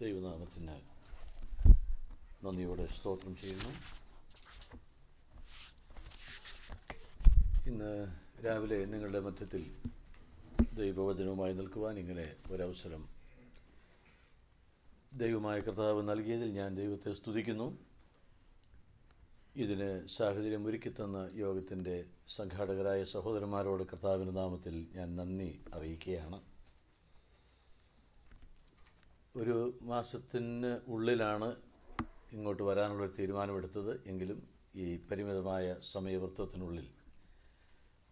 ദൈവനാമത്തിന് നന്ദിയോടെ സ്തോത്രം ചെയ്യുന്നു. ഇന്ന് രാവിലെ നിങ്ങളുടെ മധ്യത്തിൽ ദൈവവചനവുമായി നിൽക്കുവാൻ ഇങ്ങനെ ഒരവസരം ദൈവമായ കർത്താവ് നൽകിയതിൽ ഞാൻ ദൈവത്തെ സ്തുതിക്കുന്നു. ഇതിന് സാഹചര്യം ഒരുക്കിത്തന്ന യോഗത്തിന്റെ സംഘാടകരായ സഹോദരന്മാരോട് കർത്താവിന്റെ നാമത്തിൽ ഞാൻ നന്ദി അറിയിക്കുകയാണ്. ഒരു മാസത്തിന് ഉള്ളിലാണ് ഇങ്ങോട്ട് വരാനുള്ള തീരുമാനമെടുത്തത്. എങ്കിലും ഈ പരിമിതമായ സമയവൃത്തത്തിനുള്ളിൽ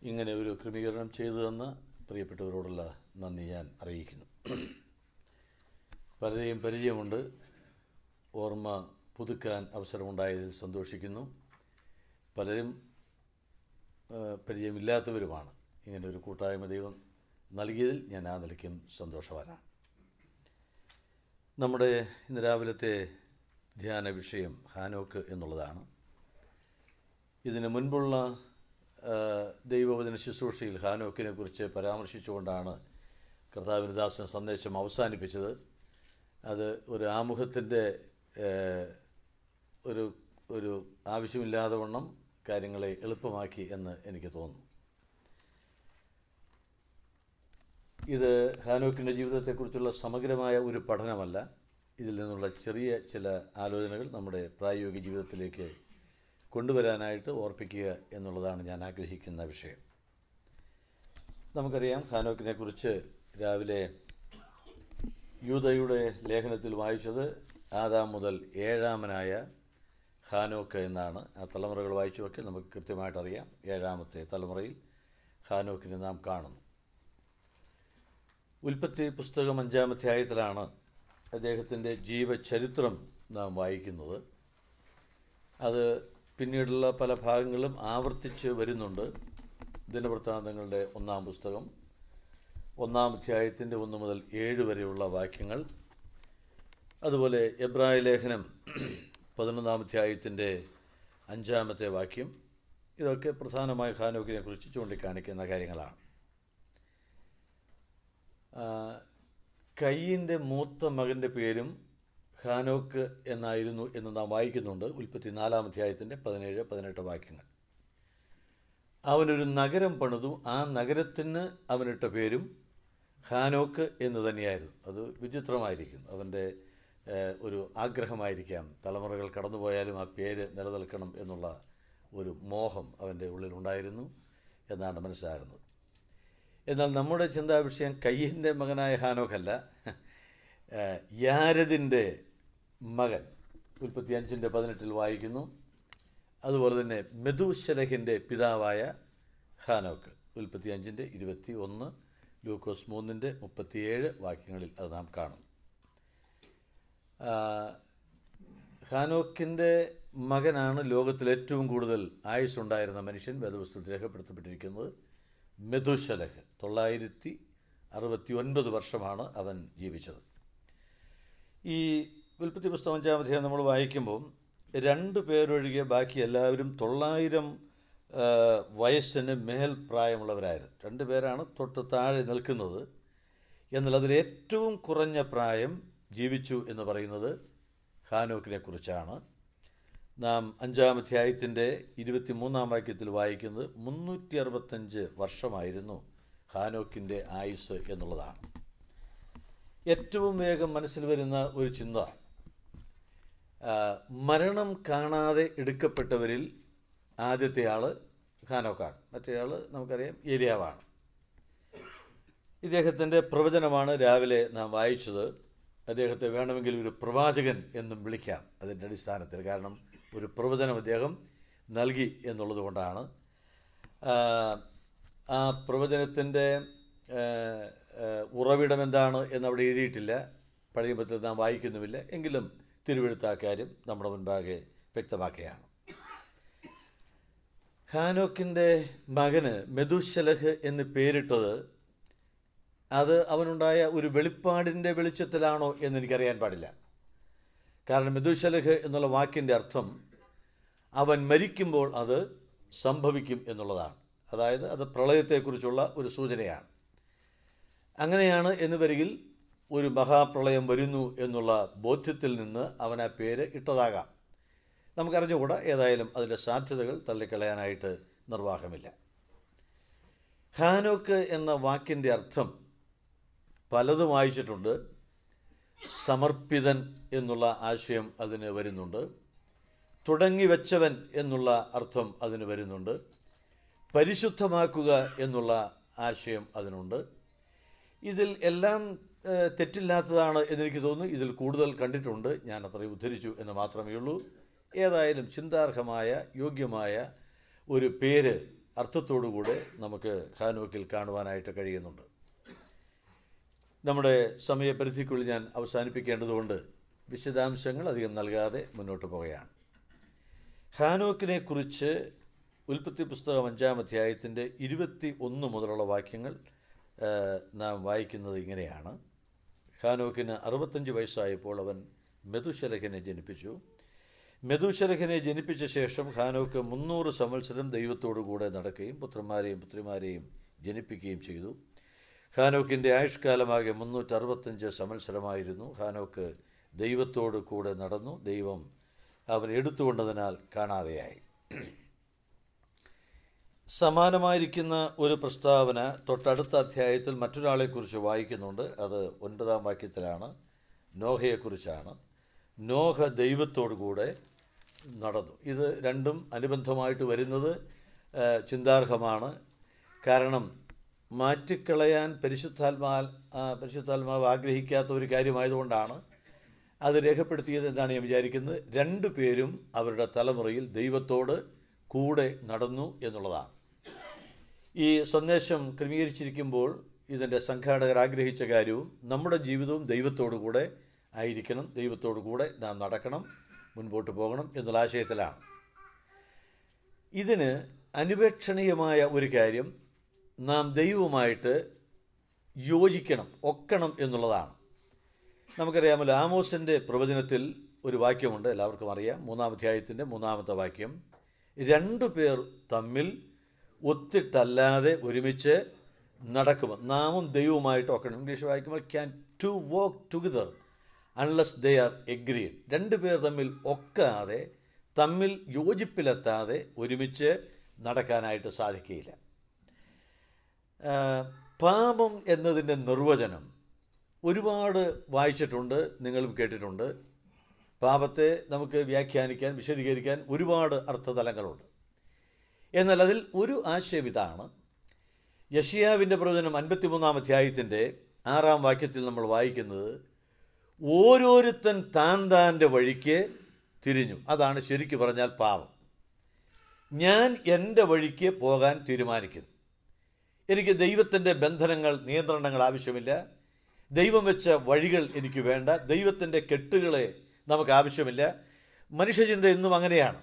ഇങ്ങനെ ഒരു ക്രമീകരണം ചെയ്തു തന്ന പ്രിയപ്പെട്ടവരോടുള്ള നന്ദി ഞാൻ അറിയിക്കുന്നു. പലരെയും പരിചയമുണ്ട്. ഓർമ്മ പുതുക്കാൻ അവസരമുണ്ടായതിൽ സന്തോഷിക്കുന്നു. പലരും പരിചയമില്ലാത്തവരുമാണ്. ഇങ്ങനെ ഒരു കൂട്ടായ്മ ദൈവം നൽകിയതിൽ ഞാൻ ആ നിലയ്ക്കും സന്തോഷവാനാണ്. നമ്മുടെ ഇന്ന് രാവിലത്തെ ധ്യാന വിഷയം ഹാനോക്ക് എന്നുള്ളതാണ്. ഇതിന് മുൻപുള്ള ദൈവവചന ശുശ്രൂഷയിൽ ഹാനോക്കിനെ കുറിച്ച് പരാമർശിച്ചുകൊണ്ടാണ് കർത്താവിന് ദാസൻ സന്ദേശം അവസാനിപ്പിച്ചത്. അത് ഒരു ആമുഖത്തിന്റെ ഒരു ഒരു ആവശ്യമില്ലാതെ വണ്ണം കാര്യങ്ങളെ എളുപ്പമാക്കി എന്ന് എനിക്ക് തോന്നുന്നു. ഇത് ഹാനോക്കിന്റെ ജീവിതത്തെക്കുറിച്ചുള്ള സമഗ്രമായ ഒരു പഠനമല്ല. ഇതിൽ നിന്നുള്ള ചെറിയ ചില ആലോചനകൾ നമ്മുടെ പ്രായോഗിക ജീവിതത്തിലേക്ക് കൊണ്ടുവരാനായിട്ട് ഓർപ്പിക്കുക എന്നുള്ളതാണ് ഞാൻ ആഗ്രഹിക്കുന്ന വിഷയം. നമുക്കറിയാം ഹാനോക്കിനെക്കുറിച്ച് രാവിലെ യൂതയുടെ ലേഖനത്തിൽ വായിച്ചത് ആദാം മുതൽ ഏഴാമനായ ഹാനോക്ക് എന്നാണ്. ആ തലമുറകൾ വായിച്ചു നോക്കിയാൽ നമുക്ക് കൃത്യമായിട്ടറിയാം. ഏഴാമത്തെ തലമുറയിൽ ഹാനോക്കിനെ നാം കാണുന്നു. ഉൽപ്പത്തി പുസ്തകം അഞ്ചാം അധ്യായത്തിലാണ് അദ്ദേഹത്തിന്റെ ജീവചരിത്രം നാം വായിക്കുന്നത്. അത് പിന്നീടുള്ള പല ഭാഗങ്ങളും ആവർത്തിച്ച് വരുന്നുണ്ട്. ദിനവൃത്താന്തങ്ങളുടെ ഒന്നാം പുസ്തകം ഒന്നാം അധ്യായത്തിന്റെ ഒന്ന് മുതൽ ഏഴ് വരെയുള്ള വാക്യങ്ങൾ. അതുപോലെ എബ്രായ ലേഖനം പതിനൊന്നാം അധ്യായത്തിന്റെ അഞ്ചാമത്തെ വാക്യം. ഇതൊക്കെ പ്രധാനമായി ഖാനോക്കിനെ കുറിച്ച് ചൂണ്ടിക്കാണിക്കുന്ന കാര്യങ്ങളാണ്. കയ്യിന്റെ മൂത്ത മകന്റെ പേരും ഹാനോക്ക് എന്നായിരുന്നു എന്ന് നാം വായിക്കുന്നുണ്ട്. ഉൽപ്പത്തി നാലാം അധ്യായത്തിന്റെ പതിനേഴ് പതിനെട്ട് വാക്യങ്ങൾ. അവനൊരു നഗരം പണിതു. ആ നഗരത്തിന് അവനിട്ട പേരും ഹാനോക്ക് എന്ന് തന്നെയായിരുന്നു. അത് വിചിത്രമായിരിക്കും അവന്റെ ഒരു ആഗ്രഹമായിരിക്കാം. തലമുറകൾ കടന്നുപോയാലും ആ പേര് നിലനിൽക്കണം എന്നുള്ള ഒരു മോഹം അവന്റെ ഉള്ളിലുണ്ടായിരുന്നു എന്നാണ് മനസ്സിലാകുന്നത്. എന്നാൽ നമ്മുടെ ചിന്താ വിഷയം കയ്യന്റെ മകനായ ഹാനോഖല്ല. യാരദിന്റെ മകൻ ഉൽപ്പത്തി അഞ്ചിന്റെ പതിനെട്ടിൽ വായിക്കുന്നു. അതുപോലെ തന്നെ മെതുശലഹിന്റെ പിതാവായ ഹാനോക്ക് ഉൽപ്പത്തി അഞ്ചിന്റെ ഇരുപത്തി ഒന്ന് ലൂക്കോസ് മൂന്നിന്റെ മുപ്പത്തിയേഴ് വാക്യങ്ങളിൽ അത് നാം കാണും. ഹാനോക്കിന്റെ മകനാണ് ലോകത്തിൽ ഏറ്റവും കൂടുതൽ ആയുസ്സുണ്ടായിരുന്ന മനുഷ്യൻ വേദപുസ്തകത്തിൽ രേഖപ്പെടുത്തപ്പെട്ടിരിക്കുന്നത്. മെതുശലഹ് തൊള്ളായിരത്തി അറുപത്തി ഒൻപത് വർഷമാണ് അവൻ ജീവിച്ചത്. ഈ ഉൽപ്പത്തി പുസ്തകം അഞ്ചാം അധ്യായം നമ്മൾ വായിക്കുമ്പോൾ രണ്ട് പേരൊഴികെ ബാക്കി എല്ലാവരും തൊള്ളായിരം വയസ്സിന് മേൽ പ്രായമുള്ളവരായിരുന്നു. രണ്ട് പേരാണ് തൊട്ട് താഴെ നിൽക്കുന്നത്. എന്നാൽ അതിൽ ഏറ്റവും കുറഞ്ഞ പ്രായം ജീവിച്ചു എന്ന് പറയുന്നത് ഹാനോക്കിനെ കുറിച്ചാണ്. നാം അഞ്ചാം അധ്യായത്തിന്റെ ഇരുപത്തി മൂന്നാം വാക്യത്തിൽ വായിക്കുന്നത് മുന്നൂറ്റി അറുപത്തഞ്ച് വർഷമായിരുന്നു ഹാനോക്കിന്റെ ആയുസ് എന്നുള്ളതാണ്. ഏറ്റവും വേഗം മനസ്സിൽ വരുന്ന ഒരു ചിന്ത. മരണം കാണാതെ എടുക്കപ്പെട്ടവരിൽ ആദ്യത്തെ ഹാനോക്കാണ്. മറ്റേയാൾ നമുക്കറിയാം ഏരിയാവാണ് ഇദ്ദേഹത്തിന്റെ പ്രവചനമാണ് രാവിലെ നാം വായിച്ചത്. അദ്ദേഹത്തെ വേണമെങ്കിൽ ഒരു പ്രവാചകൻ എന്നും വിളിക്കാം അതിന്റെ അടിസ്ഥാനത്തിൽ. കാരണം ഒരു പ്രവചനം അദ്ദേഹം നൽകി എന്നുള്ളത് കൊണ്ടാണ്. ആ, പ്രവചനത്തിന്റെ ഉറവിടം എന്താണ് എന്നവിടെ എഴുതിയിട്ടില്ല. പഴയ പത്തിൽ നാം വായിക്കുന്നുമില്ല. എങ്കിലും തിരുവെഴുത്താക്കാരും നമ്മുടെ മുൻപാകെ വ്യക്തമാക്കുകയാണ്. ഹാനോക്കിന്റെ മകന് മെതുശലഹ് എന്ന് പേരിട്ടത് അത് അവനുണ്ടായ ഒരു വെളിപ്പാടിന്റെ വെളിച്ചത്തിലാണോ എന്ന് എനിക്കറിയാൻ പാടില്ല. കാരണം മെതുശലഹ് എന്നുള്ള വാക്കിന്റെ അർത്ഥം അവൻ മരിക്കുമ്പോൾ അത് സംഭവിക്കും എന്നുള്ളതാണ്. അതായത് അത് പ്രളയത്തെക്കുറിച്ചുള്ള ഒരു സൂചനയാണ്. അങ്ങനെയാണ് എന്ന് വരികിൽ ഒരു മഹാപ്രളയം വരുന്നു എന്നുള്ള ബോധ്യത്തിൽ നിന്ന് അവൻ ആ പേര് ഇട്ടതാകാം. നമുക്കറിഞ്ഞുകൂടാ ഏതായാലും അതിന്റെ സാധ്യതകൾ തള്ളിക്കളയാനായിട്ട് നിർവാഹമില്ല. ഹാനോക്ക് എന്ന വാക്കിന്റെ അർത്ഥം പലതും വായിച്ചിട്ടുണ്ട്. സമർപ്പിതൻ എന്നുള്ള ആശയം അതിന് വരുന്നുണ്ട്. തുടങ്ങി വെച്ചവൻ എന്നുള്ള അർത്ഥം അതിന് വരുന്നുണ്ട്. പരിശുദ്ധമാക്കുക എന്നുള്ള ആശയം അതിനുണ്ട്. ഇതിൽ എല്ലാം തെറ്റില്ലാത്തതാണ് എന്നെനിക്ക് തോന്നുന്നു. ഇതിൽ കൂടുതൽ കണ്ടിട്ടുണ്ട്. ഞാൻ അത്രയും ഉദ്ധരിച്ചു എന്ന് മാത്രമേ ഉള്ളൂ. ഏതായാലും ചിന്താർഹമായ യോഗ്യമായ ഒരു പേര് അർത്ഥത്തോടുകൂടെ നമുക്ക് ഹാനോക്കിൽ കാണുവാനായിട്ട് കഴിയുന്നുണ്ട്. നമ്മുടെ സമയപരിധിക്കുള്ളിൽ ഞാൻ അവസാനിപ്പിക്കേണ്ടതുകൊണ്ട് വിശദാംശങ്ങൾ അധികം നൽകാതെ മുന്നോട്ട് പോവുകയാണ്. ഹാനോക്കിനെ കുറിച്ച് ഉൽപ്പത്തി പുസ്തകം അഞ്ചാം അധ്യായത്തിന്റെ ഇരുപത്തി ഒന്ന് മുതലുള്ള വാക്യങ്ങൾ നാം വായിക്കുന്നത് ഇങ്ങനെയാണ്. ഹാനോക്കിന് അറുപത്തഞ്ച് വയസ്സായപ്പോൾ അവൻ മെതുശലഖനെ ജനിപ്പിച്ചു. മെതുശലഖനെ ജനിപ്പിച്ച ശേഷം ഹാനോക്ക് മുന്നൂറ് സംവത്സരം ദൈവത്തോടു കൂടെ നടക്കുകയും പുത്രന്മാരെയും പുത്രിമാരെയും ജനിപ്പിക്കുകയും ചെയ്തു. ഹാനോക്കിന്റെ ആയുഷ്കാലമാകെ മുന്നൂറ്ററുപത്തഞ്ച് സംവത്സരമായിരുന്നു. ഹാനോക്ക് ദൈവത്തോട് കൂടെ നടന്നു. ദൈവം അവൻ എടുത്തുകൊണ്ടതിനാൽ കാണാതെയായി. സമാനമായിരിക്കുന്ന ഒരു പ്രസ്താവന തൊട്ടടുത്ത അധ്യായത്തിൽ മറ്റൊരാളെക്കുറിച്ച് വായിക്കുന്നുണ്ട്. അത് ഒൻപതാം വാക്യത്തിലാണ്. നോഹയെക്കുറിച്ചാണ്. നോഹ ദൈവത്തോടു കൂടെ നടന്നു. ഇത് രണ്ടും അനുബന്ധമായിട്ട് വരുന്നത് ചിന്താർഹമാണ്. കാരണം മാറ്റിക്കളയാൻ പരിശുദ്ധാത്മാ പരിശുദ്ധാത്മാവ് ആഗ്രഹിക്കാത്ത ഒരു കാര്യമായതുകൊണ്ടാണ് അത് രേഖപ്പെടുത്തിയത് എന്താണ് ഞാൻ വിചാരിക്കുന്നത്. രണ്ടു പേരും അവരുടെ തലമുറയിൽ ദൈവത്തോട് കൂടെ നടന്നു എന്നുള്ളതാണ്. ഈ സന്ദേശം ക്രമീകരിച്ചിരിക്കുമ്പോൾ ഇതിന്റെ സംഘാടകർ ആഗ്രഹിച്ച കാര്യവും നമ്മുടെ ജീവിതവും ദൈവത്തോടു കൂടെ ആയിരിക്കണം. ദൈവത്തോടു കൂടെ നാം നടക്കണം മുൻപോട്ട് പോകണം എന്നുള്ള ആശയത്തിലാണ്. ഇതിന് അനുപേക്ഷണീയമായ ഒരു കാര്യം നാം ദൈവവുമായിട്ട് യോജിക്കണം ഒക്കണം എന്നുള്ളതാണ്. നമുക്കറിയാമല്ലോ ആമോസിന്റെ പ്രവചനത്തിൽ ഒരു വാക്യമുണ്ട് എല്ലാവർക്കും അറിയാം. മൂന്നാം അധ്യായത്തിന്റെ മൂന്നാമത്തെ വാക്യം. രണ്ടു പേർ തമ്മിൽ ഒത്തിട്ടല്ലാതെ ഒരുമിച്ച് നടക്കുമ്പോൾ നാമും ദൈവവുമായിട്ട് ഒക്കണം. ഇംഗ്ലീഷ് വായിക്കുമ്പോൾ can two work together unless they are agreed രണ്ടു പേർ തമ്മിൽ ഒക്കാതെ തമ്മിൽ യോജിപ്പിലെത്താതെ ഒരുമിച്ച് നടക്കാനായിട്ട് സാധിക്കുകയില്ല. പാപം എന്നതിന്റെ നിർവചനം ഒരുപാട് വായിച്ചിട്ടുണ്ട് നിങ്ങളും കേട്ടിട്ടുണ്ട്. പാപത്തെ നമുക്ക് വ്യാഖ്യാനിക്കാൻ വിശദീകരിക്കാൻ ഒരുപാട് അർത്ഥതലങ്ങളുണ്ട്. എന്നാൽ അതിൽ ഒരു ആശയം ഇതാണ്. യഷിയാവിന്റെ പ്രവചനം അൻപത്തിമൂന്നാം അധ്യായത്തിന്റെ ആറാം വാക്യത്തിൽ നമ്മൾ വായിക്കുന്നത് ഓരോരുത്തൻ താൻ താന്റെ വഴിക്ക് തിരിഞ്ഞു. അതാണ് ശരിക്കു പറഞ്ഞാൽ പാപം. ഞാൻ എന്റെ വഴിക്ക് പോകാൻ തീരുമാനിക്കുന്നു. എനിക്ക് ദൈവത്തിന്റെ ബന്ധനങ്ങൾ നിയന്ത്രണങ്ങൾ ആവശ്യമില്ല. ദൈവം വെച്ച വഴികൾ എനിക്ക് വേണ്ട. ദൈവത്തിന്റെ കെട്ടുകളെ നമുക്ക് ആവശ്യമില്ല. മനുഷ്യചിന്ത എന്നും അങ്ങനെയാണ്.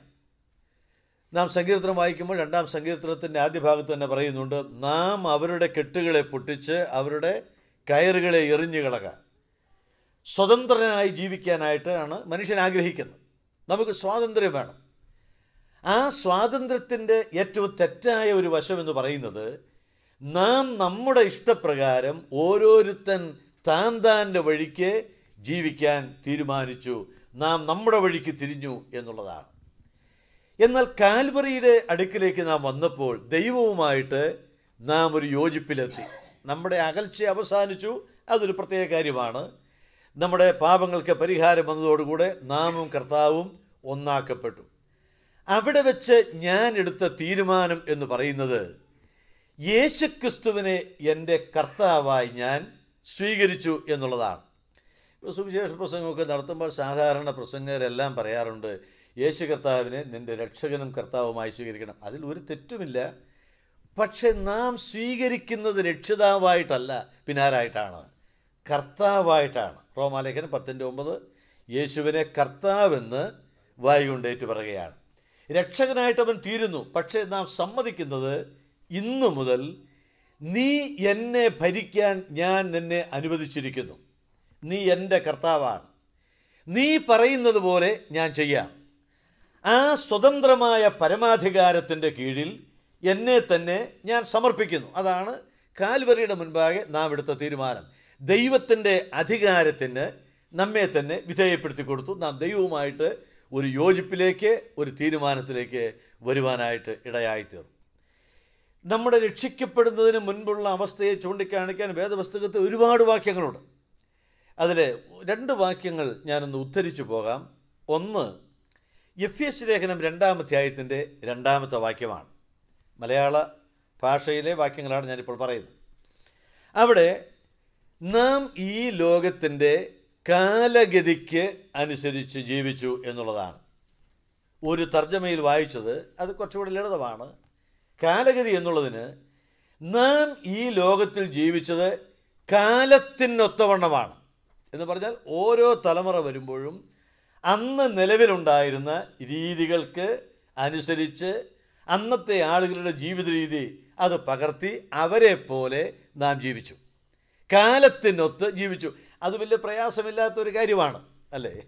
നാം സങ്കീർത്തനം വായിക്കുമ്പോൾ രണ്ടാം സങ്കീർത്തനത്തിന്റെ ആദ്യ ഭാഗത്ത് തന്നെ പറയുന്നുണ്ട് നാം അവരുടെ കെട്ടുകളെ പൊട്ടിച്ച് അവരുടെ കയറുകളെ എറിഞ്ഞു കളക. സ്വതന്ത്രനായി ജീവിക്കാനായിട്ടാണ് മനുഷ്യൻ ആഗ്രഹിക്കുന്നത്. നമുക്ക് സ്വാതന്ത്ര്യം വേണം. ആ സ്വാതന്ത്ര്യത്തിന്റെ ഏറ്റവും തെറ്റായ ഒരു വശം എന്ന് പറയുന്നത് നാം നമ്മുടെ ഇഷ്ടപ്രകാരം ഓരോരുത്തൻ താൻ താന്റെ വഴിക്ക് ജീവിക്കാൻ തീരുമാനിച്ചു. നാം നമ്മുടെ വഴിക്ക് തിരിഞ്ഞു എന്നുള്ളതാണ്. എന്നാൽ കാൽവറിയുടെ അടുക്കിലേക്ക് നാം വന്നപ്പോൾ ദൈവവുമായിട്ട് നാം ഒരു യോജിപ്പിലെത്തി. നമ്മുടെ അകൽച്ച അവസാനിച്ചു. അതൊരു പ്രത്യേക കാര്യമാണ്. നമ്മുടെ പാപങ്ങൾക്ക് പരിഹാരം വന്നതോടുകൂടെ നാമും കർത്താവും ഒന്നാക്കപ്പെട്ടു. അവിടെ വെച്ച് ഞാൻ എടുത്ത തീരുമാനം എന്ന് പറയുന്നത് യേശുക്രിസ്തുവിനെ എന്റെ കർത്താവായി ഞാൻ സ്വീകരിച്ചു എന്നുള്ളതാണ്. സുവിശേഷ പ്രസംഗമൊക്കെ നടത്തുമ്പോൾ സാധാരണ പ്രസംഗരെല്ലാം പറയാറുണ്ട് യേശു കർത്താവിനെ നിന്റെ രക്ഷകനും കർത്താവുമായി സ്വീകരിക്കണം. അതിൽ ഒരു തെറ്റുമില്ല. പക്ഷെ നാം സ്വീകരിക്കുന്നത് രക്ഷിതാവായിട്ടല്ല പിന്നാരായിട്ടാണ്? കർത്താവായിട്ടാണ്. റോമാലേഖനം പത്തിന്റെ ഒമ്പത് യേശുവിനെ കർത്താവെന്ന് വായുകൊണ്ടേറ്റ് പറയുകയാണ്. രക്ഷകനായിട്ട് അവൻ തീരുന്നു പക്ഷേ നാം സമ്മതിക്കുന്നത് ഇന്നു മുതൽ നീ എന്നെ ഭരിക്കാൻ ഞാൻ നിന്നെ അനുവദിച്ചിരിക്കുന്നു. നീ എന്റെ കർത്താവാണ്. നീ പറയുന്നത് പോലെ ഞാൻ ചെയ്യാം. ആ സ്വതന്ത്രമായ പരമാധികാരത്തിന്റെ കീഴിൽ എന്നെ തന്നെ ഞാൻ സമർപ്പിക്കുന്നു. അതാണ് കാൽവറിയുടെ മുൻപാകെ നാം എടുത്ത തീരുമാനം. ദൈവത്തിന്റെ അധികാരത്തിന് നമ്മെ തന്നെ വിധേയപ്പെടുത്തി കൊടുത്തു. നാം ദൈവവുമായിട്ട് ഒരു യോജിപ്പിലേക്ക് ഒരു തീരുമാനത്തിലേക്ക് വരുവാനായിട്ട് ഇടയായിത്തീർന്നു. നമ്മുടെ രക്ഷിക്കപ്പെടുന്നതിന് മുൻപുള്ള അവസ്ഥയെ ചൂണ്ടിക്കാണിക്കാൻ വേദപുസ്തകത്തിൽ ഒരുപാട് വാക്യങ്ങളുണ്ട്. അതിൽ രണ്ട് വാക്യങ്ങൾ ഞാനൊന്ന് ഉദ്ധരിച്ചു പോകാം. ഒന്ന് എഫ് എസ് ലേഖനം രണ്ടാം അധ്യായത്തിന്റെ രണ്ടാമത്തെ വാക്യമാണ്. മലയാള ഭാഷയിലെ വാക്യങ്ങളാണ് ഞാനിപ്പോൾ പറയുന്നത്. അവിടെ നാം ഈ ലോകത്തിന്റെ കാലഗതിക്ക് അനുസരിച്ച് ജീവിച്ചു എന്നുള്ളതാണ്. ഒരു തർജമയിൽ വായിച്ചത് അത് കുറച്ചുകൂടി ലളിതമാണ്. കാലഗതി എന്നുള്ളതിന് നാം ഈ ലോകത്തിൽ ജീവിച്ചത് കാലത്തിനൊത്തവണ്ണമാണ്. എന്ന് പറഞ്ഞാൽ ഓരോ തലമുറ വരുമ്പോഴും അന്ന് നിലവിലുണ്ടായിരുന്ന രീതികൾക്ക് അനുസരിച്ച് അന്നത്തെ ആളുകളുടെ ജീവിത രീതി അത് പകർത്തി അവരെ പോലെ നാം ജീവിച്ചു. കാലത്തിനൊത്ത് ജീവിച്ചു. അത് വലിയ പ്രയാസമില്ലാത്ത ഒരു കാര്യമാണ് അല്ലേ?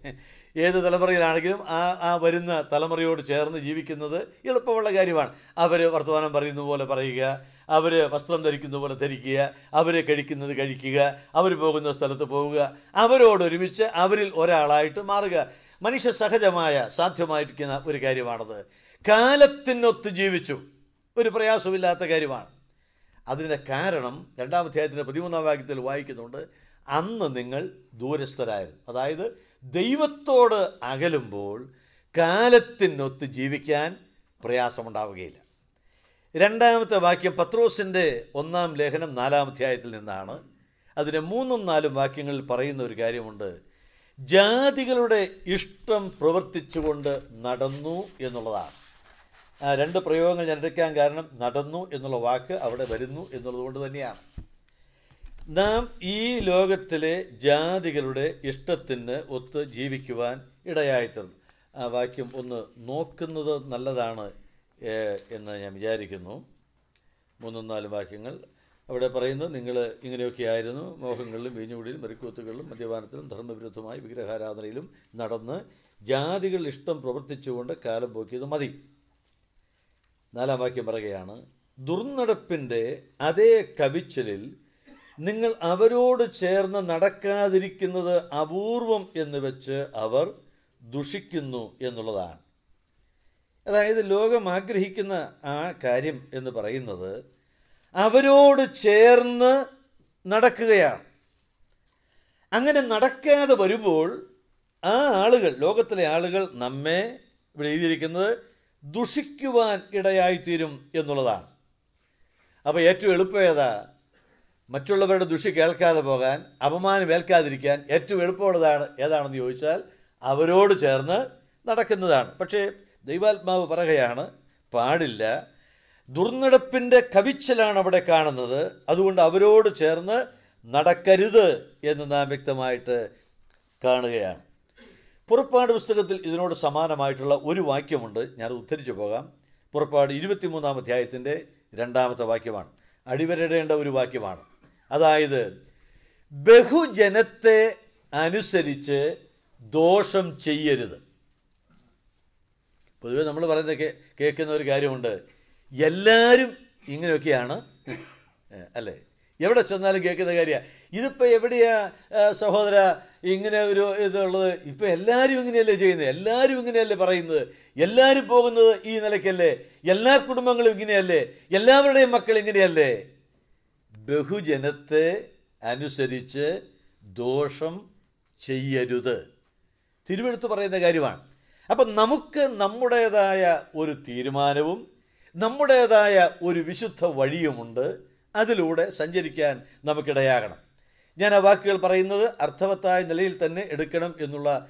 ഏത് തലമുറയിലാണെങ്കിലും ആ ആ വരുന്ന തലമുറയോട് ചേർന്ന് ജീവിക്കുന്നത് എളുപ്പമുള്ള കാര്യമാണ്. അവർ വർത്തമാനം പറയുന്ന പോലെ പറയുക അവർ വസ്ത്രം ധരിക്കുന്ന പോലെ ധരിക്കുക അവർ കഴിക്കുന്നത് കഴിക്കുക അവർ പോകുന്ന സ്ഥലത്ത് പോവുക അവരോടൊരുമിച്ച് അവരിൽ ഒരാളായിട്ട് മാറുക. മനുഷ്യ സഹജമായ സാധ്യമായിരിക്കുന്ന ഒരു കാര്യമാണത്. കാലത്തിനൊത്ത് ജീവിച്ചു. ഒരു പ്രയാസമില്ലാത്ത കാര്യമാണ്. അതിന്റെ കാരണം രണ്ടാം അധ്യായത്തിന്റെ പതിമൂന്നാം വാക്യത്തിൽ വായിക്കുന്നുണ്ട് അന്ന് നിങ്ങൾ ദൂരസ്ഥരായിരുന്നു. അതായത് ദൈവത്തോട് അകലുമ്പോൾ കാലത്തിനൊത്ത് ജീവിക്കാൻ പ്രയാസമുണ്ടാവുകയില്ല. രണ്ടാമത്തെ വാക്യം പത്രോസിന്റെ ഒന്നാം ലേഖനം നാലാം അധ്യായത്തിൽ നിന്നാണ്. അതിന് മൂന്നും നാലും വാക്യങ്ങളിൽ പറയുന്ന ഒരു കാര്യമുണ്ട്. ജാതികളുടെ ഇഷ്ടം പ്രവർത്തിച്ചുകൊണ്ട് നടന്നു എന്നുള്ളതാണ്. രണ്ട് പ്രയോഗങ്ങൾ ഞാൻ എടുക്കാൻ കാരണം നടന്നു എന്നുള്ള വാക്ക് അവിടെ വരുന്നു എന്നുള്ളത് കൊണ്ട് തന്നെയാണ്. നാം ഈ ലോകത്തിലെ ജാതികളുടെ ഇഷ്ടത്തിന് ഒത്ത് ജീവിക്കുവാൻ ഇടയായിത്തീർന്നു. ആ വാക്യം ഒന്ന് നോക്കുന്നത് നല്ലതാണ് എന്ന് ഞാൻ വിചാരിക്കുന്നു. മൂന്നും നാലും വാക്യങ്ങൾ. അവിടെ പറയുന്നത് നിങ്ങൾ ഇങ്ങനെയൊക്കെ ആയിരുന്നു. മോഹങ്ങളിലും വീഞ്ഞുകുടിയിലും മെറിക്കൂത്തുകളിലും മദ്യപാനത്തിലും ധർമ്മവിരുദ്ധമായി വിഗ്രഹാരാധനയിലും നടന്ന് ജാതികൾ ഇഷ്ടം പ്രവർത്തിച്ചുകൊണ്ട് കാലം പോക്കിയത് മതി. നാലാം വാക്യം പറയുകയാണ് ദുർനടപ്പിന്റെ അതേ കവിച്ചലിൽ നിങ്ങൾ അവരോട് ചേർന്ന് നടക്കാതിരിക്കുന്നത് അപൂർവം എന്ന് വെച്ച് അവർ ദുഷിക്കുന്നു എന്നുള്ളതാണ്. അതായത് ലോകം ആഗ്രഹിക്കുന്ന ആ കാര്യം എന്ന് പറയുന്നത് അവരോട് ചേർന്ന് നടക്കുകയാണ്. അങ്ങനെ നടക്കാതെ വരുമ്പോൾ ആ ആളുകൾ ലോകത്തിലെ ആളുകൾ നമ്മെ ഇവിടെ എഴുതിയിരിക്കുന്നത് ദുഷിക്കുവാൻ ഇടയായിത്തീരും എന്നുള്ളതാണ്. അപ്പോൾ ഏറ്റവും എളുപ്പം ഏതാ? മറ്റുള്ളവരുടെ ദുഷി കേൾക്കാതെ പോകാൻ അപമാനം ഏൽക്കാതിരിക്കാൻ ഏറ്റവും എളുപ്പമുള്ളതാണ് ഏതാണെന്ന് ചോദിച്ചാൽ അവരോട് ചേർന്ന് നടക്കുന്നതാണ്. പക്ഷേ ദൈവാത്മാവ് പറയുകയാണ് പാടില്ല. ദുർനടപ്പിന്റെ കവിച്ചലാണ് അവിടെ കാണുന്നത്. അതുകൊണ്ട് അവരോട് ചേർന്ന് നടക്കരുത് എന്ന് നാം വ്യക്തമായിട്ട് കാണുകയാണ്. പുറപ്പാട് പുസ്തകത്തിൽ ഇതിനോട് സമാനമായിട്ടുള്ള ഒരു വാക്യമുണ്ട്. ഞാൻ ഉദ്ധരിച്ചു പോകാം. പുറപ്പാട് ഇരുപത്തിമൂന്നാം അധ്യായത്തിന്റെ രണ്ടാമത്തെ വാക്യമാണ്. അടിവരടേണ്ട ഒരു വാക്യമാണ്. അതായത് ബഹുജനത്തെ അനുസരിച്ച് ദോഷം ചെയ്യരുത്. പൊതുവെ നമ്മൾ പറയുന്നത് കേൾക്കുന്ന ഒരു കാര്യമുണ്ട്. എല്ലാവരും ഇങ്ങനെയൊക്കെയാണ്. അല്ലേ? എവിടെ ചെന്നാലും കേൾക്കുന്ന കാര്യമാണ് ഇതിപ്പോൾ എവിടെയാ സഹോദര ഇങ്ങനെ ഒരു ഇതുള്ളത് ഇപ്പം എല്ലാവരും ഇങ്ങനെയല്ലേ ചെയ്യുന്നത്? എല്ലാവരും ഇങ്ങനെയല്ലേ പറയുന്നത്? എല്ലാവരും പോകുന്നത് ഈ നിലയ്ക്കല്ലേ? എല്ലാ കുടുംബങ്ങളും ഇങ്ങനെയല്ലേ? എല്ലാവരുടെയും മക്കൾ ഇങ്ങനെയല്ലേ? ബഹുജനത്തെ അനുസരിച്ച് ദോഷം ചെയ്യരുത്. തിരുവെടുത്ത് പറയുന്ന കാര്യമാണ്. അപ്പം നമുക്ക് നമ്മുടേതായ ഒരു തീരുമാനവും നമ്മുടേതായ ഒരു വിശുദ്ധ വഴിയുമുണ്ട്. അതിലൂടെ സഞ്ചരിക്കാൻ നമുക്കിടയാകണം. ഞാൻ ആ വാക്കുകൾ പറയുന്നത് അർത്ഥവത്തായ നിലയിൽ തന്നെ എടുക്കണം എന്നുള്ള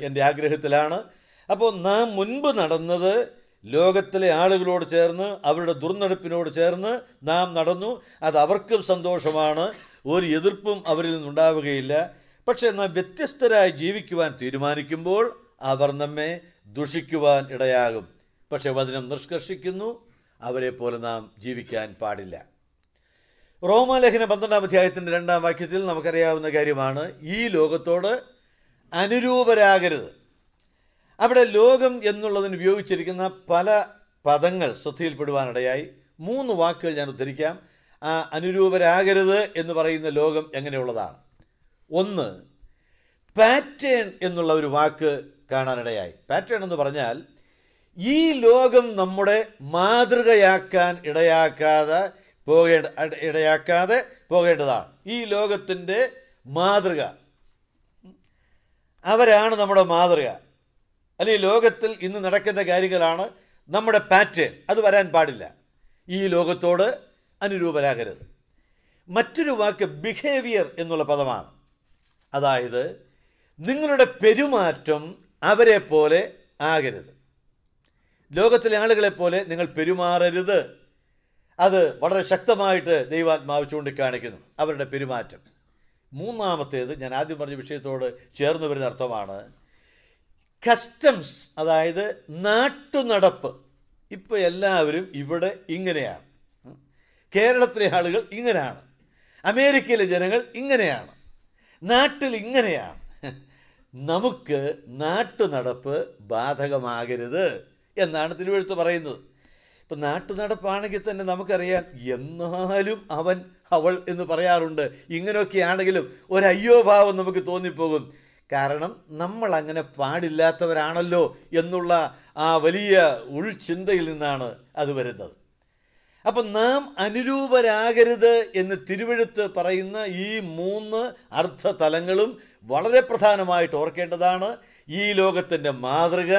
എന്റെ ആഗ്രഹത്തിലാണ്. അപ്പോൾ നാം മുൻപ് നടന്നത് ലോകത്തിലെ ആളുകളോട് ചേർന്ന് അവരുടെ ദുർനടപ്പിനോട് ചേർന്ന് നാം നടന്നു. അത് അവർക്കും സന്തോഷമാണ്. ഒരു എതിർപ്പും അവരിൽ നിന്നുണ്ടാവുകയില്ല. പക്ഷേ നാം വ്യത്യസ്തരായി ജീവിക്കുവാൻ തീരുമാനിക്കുമ്പോൾ അവർ നമ്മെ ദുഷിക്കുവാൻ ഇടയാകും. പക്ഷേ വചനം നിഷ്കർഷിക്കുന്നു. അവരെ പോലെ നാം ജീവിക്കാൻ പാടില്ല. റോമാലേഖന പന്ത്രണ്ടാം അധ്യായത്തിന്റെ രണ്ടാം വാക്യത്തിൽ നമുക്കറിയാവുന്ന കാര്യമാണ്. ഈ ലോകത്തോട് അനുരൂപരാകരുത്. അവിടെ ലോകം എന്നുള്ളതിന് ഉപയോഗിച്ചിരിക്കുന്ന പല പദങ്ങൾ ശ്രദ്ധയിൽപ്പെടുവാനിടയായി. മൂന്ന് വാക്കുകൾ ഞാൻ ഉദ്ധരിക്കാം. അനുരൂപരാകരുത് എന്ന് പറയുന്ന ലോകം എങ്ങനെയുള്ളതാണ്? ഒന്ന് പാറ്റേൺ എന്നുള്ള ഒരു വാക്ക് കാണാനിടയായി. പാറ്റേൺ എന്ന് പറഞ്ഞാൽ ഈ ലോകം നമ്മുടെ മാതൃകയാക്കാൻ ഇടയാക്കാതെ പോകേണ്ട ഇട- ഇടയാക്കാതെ പോകേണ്ടതാണ്. ഈ ലോകത്തിന്റെ മാതൃക. അവരാണ് നമ്മുടെ മാതൃക. അല്ലെങ്കിൽ ലോകത്തിൽ ഇന്ന് നടക്കുന്ന കാര്യങ്ങളാണ് നമ്മുടെ പാറ്റേൺ അത് വരാൻ പാടില്ല. ഈ ലോകത്തോട് അനുരൂപരാകരുത്. മറ്റൊരു വാക്ക് ബിഹേവിയർ എന്നുള്ള പദമാണ്. അതായത് നിങ്ങളുടെ പെരുമാറ്റം അവരെ പോലെ ആകരുത്. ലോകത്തിലെ ആളുകളെ പോലെ നിങ്ങൾ പെരുമാറരുത്. അത് വളരെ ശക്തമായിട്ട് ദൈവാത്മാവ് ചൂണ്ടിക്കാണിക്കുന്നു. അവരുടെ പെരുമാറ്റം. മൂന്നാമത്തേത് ഞാൻ ആദ്യം പറഞ്ഞ വിഷയത്തോട് ചേർന്ന് വരുന്ന അർത്ഥമാണ് കസ്റ്റംസ് അതായത് നാട്ടുനടപ്പ്. ഇപ്പോൾ എല്ലാവരും ഇവിടെ ഇങ്ങനെയാണ്. കേരളത്തിലെ ആളുകൾ ഇങ്ങനെയാണ്. അമേരിക്കയിലെ ജനങ്ങൾ ഇങ്ങനെയാണ്. നാട്ടിൽ ഇങ്ങനെയാണ്. നമുക്ക് നാട്ടുനടപ്പ് ബാധകമാകരുത് എന്നാണ് തിരുവഴുത്ത് പറയുന്നത്. ഇപ്പം നാട്ടുനടപ്പാണെങ്കിൽ തന്നെ നമുക്കറിയാം എന്നാലും അവൻ അവൾ എന്ന് പറയാറുണ്ട്. ഇങ്ങനെയൊക്കെയാണെങ്കിലും ഒരു അയ്യോഭാവം നമുക്ക് തോന്നിപ്പോകും. കാരണം നമ്മൾ അങ്ങനെ പാടില്ലാത്തവരാണല്ലോ എന്നുള്ള ആ വലിയ ഉൾചിന്തയിൽ നിന്നാണ് അത് വരുന്നത്. അപ്പം നാം അനുരൂപരാകരുത് എന്ന് തിരുവഴുത്ത് പറയുന്ന ഈ മൂന്ന് അർത്ഥതലങ്ങളും വളരെ പ്രധാനമായിട്ട് ഓർക്കേണ്ടതാണ്. ഈ ലോകത്തിന്റെ മാതൃക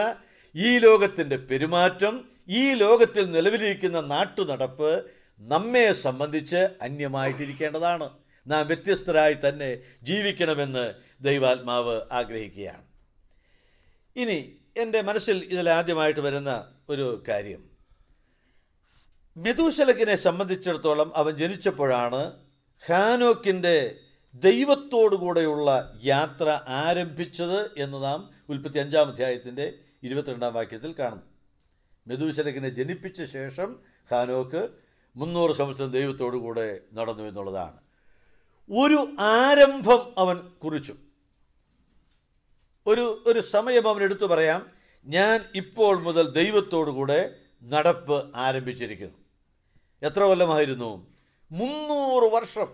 ഈ ലോകത്തിന്റെ പെരുമാറ്റം ഈ ലോകത്തിൽ നിലവിലിരിക്കുന്ന നാട്ടുനടപ്പ് നമ്മെ സംബന്ധിച്ച് അന്യമായിട്ടിരിക്കേണ്ടതാണ്. നാം വ്യത്യസ്തരായി തന്നെ ജീവിക്കണമെന്ന് ദൈവാത്മാവ് ആഗ്രഹിക്കുകയാണ്. ഇനി എന്റെ മനസ്സിൽ ഇതിൽ ആദ്യമായിട്ട് വരുന്ന ഒരു കാര്യം. മെതുശലക്കിനെ സംബന്ധിച്ചിടത്തോളം അവൻ ജനിച്ചപ്പോഴാണ് ഹാനോക്കിന്റെ ദൈവത്തോടുകൂടെയുള്ള യാത്ര ആരംഭിച്ചത് എന്ന് നാം ഉൽപ്പത്തി അഞ്ചാം അധ്യായത്തിന്റെ ഇരുപത്തിരണ്ടാം വാക്യത്തിൽ കാണുന്നു. മെതുശലക്കിനെ ജനിപ്പിച്ച ശേഷം ഹാനോക്ക് മുന്നൂറ് സംവത്സരം ദൈവത്തോടു കൂടെ നടന്നു എന്നുള്ളതാണ്. ഒരു ആരംഭം അവൻ കുറിച്ചു. ഒരു ഒരു സമയം അവൻ എടുത്തു പറയാം. ഞാൻ ഇപ്പോൾ മുതൽ ദൈവത്തോടു കൂടെ നടപ്പ് ആരംഭിച്ചിരിക്കുന്നു. എത്ര കൊല്ലമായിരുന്നു? മുന്നൂറ് വർഷം.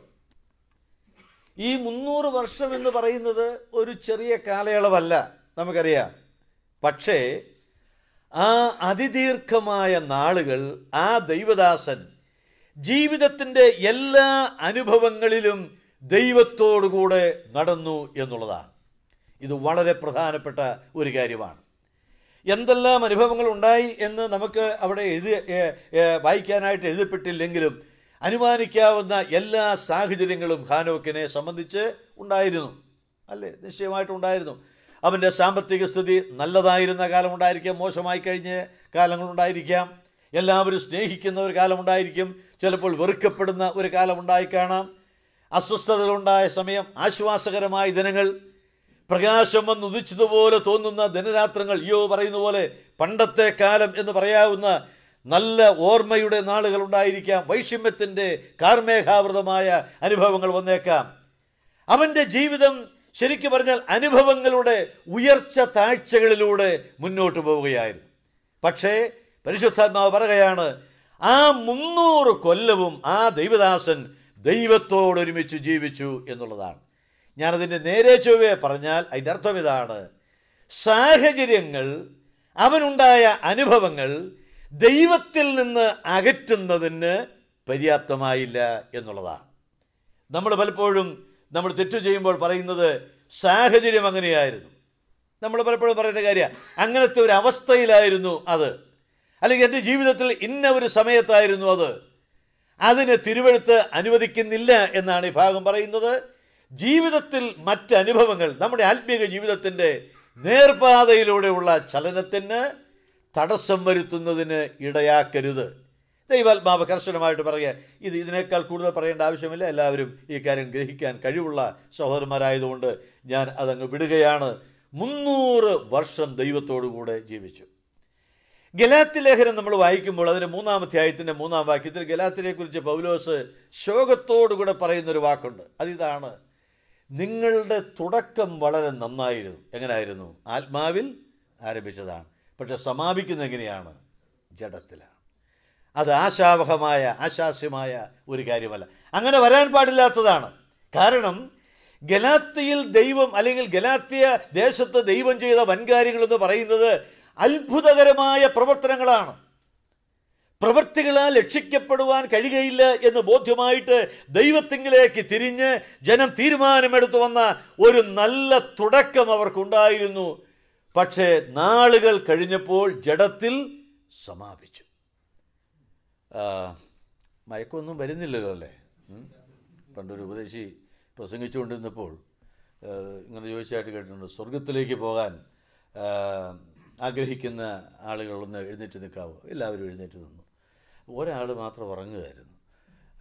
ഈ മുന്നൂറ് വർഷം എന്ന് പറയുന്നത് ഒരു ചെറിയ കാലയളവല്ല നമുക്കറിയാം. പക്ഷേ ആ അതിദീർഘമായ നാളുകൾ ആ ദൈവദാസൻ ജീവിതത്തിന്റെ എല്ലാ അനുഭവങ്ങളിലും ദൈവത്തോടുകൂടെ നടന്നു എന്നുള്ളതാണ്. ഇത് വളരെ പ്രധാനപ്പെട്ട ഒരു കാര്യമാണ്. എന്തെല്ലാം അനുഭവങ്ങൾ ഉണ്ടായി എന്ന് നമുക്ക് അവിടെ എഴുതി വായിക്കാനായിട്ട് എഴുതപ്പെട്ടില്ലെങ്കിലും അനുമാനിക്കാവുന്ന എല്ലാ സാഹചര്യങ്ങളും ഹാനോക്കിനെ സംബന്ധിച്ച് ഉണ്ടായിരുന്നു. അല്ലേ? നിശ്ചയമായിട്ടുണ്ടായിരുന്നു അവന്റെ സാമ്പത്തിക സ്ഥിതി നല്ലതായിരുന്ന കാലമുണ്ടായിരിക്കാം മോശമായി കഴിഞ്ഞ കാലങ്ങളുണ്ടായിരിക്കാം. എല്ലാവരും സ്നേഹിക്കുന്ന ഒരു കാലമുണ്ടായിരിക്കും ചിലപ്പോൾ വെറുക്കപ്പെടുന്ന ഒരു കാലമുണ്ടായി കാണാം. അസ്വസ്ഥതകളുണ്ടായ സമയം ആശ്വാസകരമായ ദിനങ്ങൾ പ്രകാശം വന്ന് ഉദിച്ചതുപോലെ തോന്നുന്ന ദിനരാത്രങ്ങൾ അയ്യോ പറയുന്ന പോലെ പണ്ടത്തെ കാലം എന്ന് പറയാവുന്ന നല്ല ഓർമ്മയുടെ നാളുകൾ ഉണ്ടായിരിക്കാം വൈഷമ്യത്തിന്റെ കാർമേഘാവൃതമായ അനുഭവങ്ങൾ വന്നേക്കാം. അവന്റെ ജീവിതം ശരിക്കും പറഞ്ഞാൽ അനുഭവങ്ങളുടെ ഉയർച്ച താഴ്ചകളിലൂടെ മുന്നോട്ട് പോവുകയായിരുന്നു. പക്ഷേ പരിശുദ്ധാത്മാവ് പറയുകയാണ് ആ മുന്നൂറ് കൊല്ലവും ആ ദൈവദാസൻ ദൈവത്തോടൊരുമിച്ച് ജീവിച്ചു എന്നുള്ളതാണ്. ഞാനതിന്റെ നേരെ ചൊവ്വേ പറഞ്ഞാൽ അതിന്റെ അർത്ഥം ഇതാണ്. സാഹചര്യങ്ങൾ അവനുണ്ടായ അനുഭവങ്ങൾ ദൈവത്തിൽ നിന്ന് അകറ്റുന്നതിന് പര്യാപ്തമായില്ല എന്നുള്ളതാണ്. നമ്മൾ പലപ്പോഴും നമ്മൾ തെറ്റു ചെയ്യുമ്പോൾ പറയുന്നത് സാഹചര്യം അങ്ങനെയായിരുന്നു. നമ്മൾ പലപ്പോഴും പറയുന്ന കാര്യം അങ്ങനത്തെ ഒരു അവസ്ഥയിലായിരുന്നു അത്. അല്ലെങ്കിൽ എന്റെ ജീവിതത്തിൽ ഇന്ന ഒരു സമയത്തായിരുന്നു അത്. അതിന് തിരുവഴുത്ത് അനുവദിക്കുന്നില്ല എന്നാണ് ഈ ഭാഗം പറയുന്നത്. ജീവിതത്തിൽ മറ്റ് അനുഭവങ്ങൾ നമ്മുടെ ആത്മീയ ജീവിതത്തിന്റെ നേർപാതയിലൂടെയുള്ള ചലനത്തിന് തടസ്സം വരുത്തുന്നതിന് ഇടയാക്കരുത്. ദൈവാത്മാവ് കർശനമായിട്ട് പറയുക ഇത് ഇതിനേക്കാൾ കൂടുതൽ പറയേണ്ട ആവശ്യമില്ല എല്ലാവരും ഈ കാര്യം ഗ്രഹിക്കാൻ കഴിവുള്ള സഹോദരന്മാരായതുകൊണ്ട് ഞാൻ അതങ്ങ് വിടുകയാണ്. മുന്നൂറ് വർഷം ദൈവത്തോടുകൂടെ ജീവിച്ചു. ഗലാത്തി ലേഖനം നമ്മൾ വായിക്കുമ്പോൾ അതിന്റെ മൂന്നാം അധ്യായത്തിന്റെ മൂന്നാം വാക്യത്തിൽ ഗലാത്തിനെക്കുറിച്ച് പൗലോസ് ശോകത്തോടുകൂടെ പറയുന്നൊരു വാക്കുണ്ട്. അതിതാണ് നിങ്ങളുടെ തുടക്കം വളരെ നന്നായിരുന്നു. എങ്ങനെയായിരുന്നു? ആത്മാവിൽ ആരംഭിച്ചതാണ്. പക്ഷെ സമാപിക്കുന്ന എങ്ങനെയാണ്? ജഡത്തിലാണ്. അത് ആശാവഹമായ ആശാസ്യമായ ഒരു കാര്യമല്ല. അങ്ങനെ വരാൻ പാടില്ലാത്തതാണ്. കാരണം ഗലാത്തിയിൽ ദൈവം അല്ലെങ്കിൽ ഗലാത്തിയ ദേശത്ത് ദൈവം ചെയ്ത വൻകാര്യങ്ങളെന്ന് പറയുന്നത് അത്ഭുതകരമായ പ്രവർത്തനങ്ങളാണ്. പ്രവൃത്തികളാൽ രക്ഷിക്കപ്പെടുവാൻ കഴിയുകയില്ല എന്ന് ബോധ്യമായിട്ട് ദൈവത്തിങ്കിലേക്ക് തിരിഞ്ഞ് ജനം തീരുമാനമെടുത്തു വന്ന ഒരു നല്ല തുടക്കം അവർക്കുണ്ടായിരുന്നു. പക്ഷേ നാളുകൾ കഴിഞ്ഞപ്പോൾ ജഡത്തിൽ സമാപിച്ചു. ആ, മയക്കമൊന്നും വരുന്നില്ലല്ലോ അല്ലേ? പണ്ടൊരു ഉപദേശി പ്രസംഗിച്ചുകൊണ്ടിരുന്നപ്പോൾ ഇങ്ങനെ ചോദിച്ചായിട്ട് കേട്ടിട്ടുണ്ട് സ്വർഗത്തിലേക്ക് പോകാൻ ആഗ്രഹിക്കുന്ന ആളുകളൊന്ന് എഴുന്നേറ്റ് നിൽക്കാവോ? എല്ലാവരും എഴുന്നേറ്റ് നിന്നു. ഒരാൾ മാത്രം ഉറങ്ങുകയായിരുന്നു.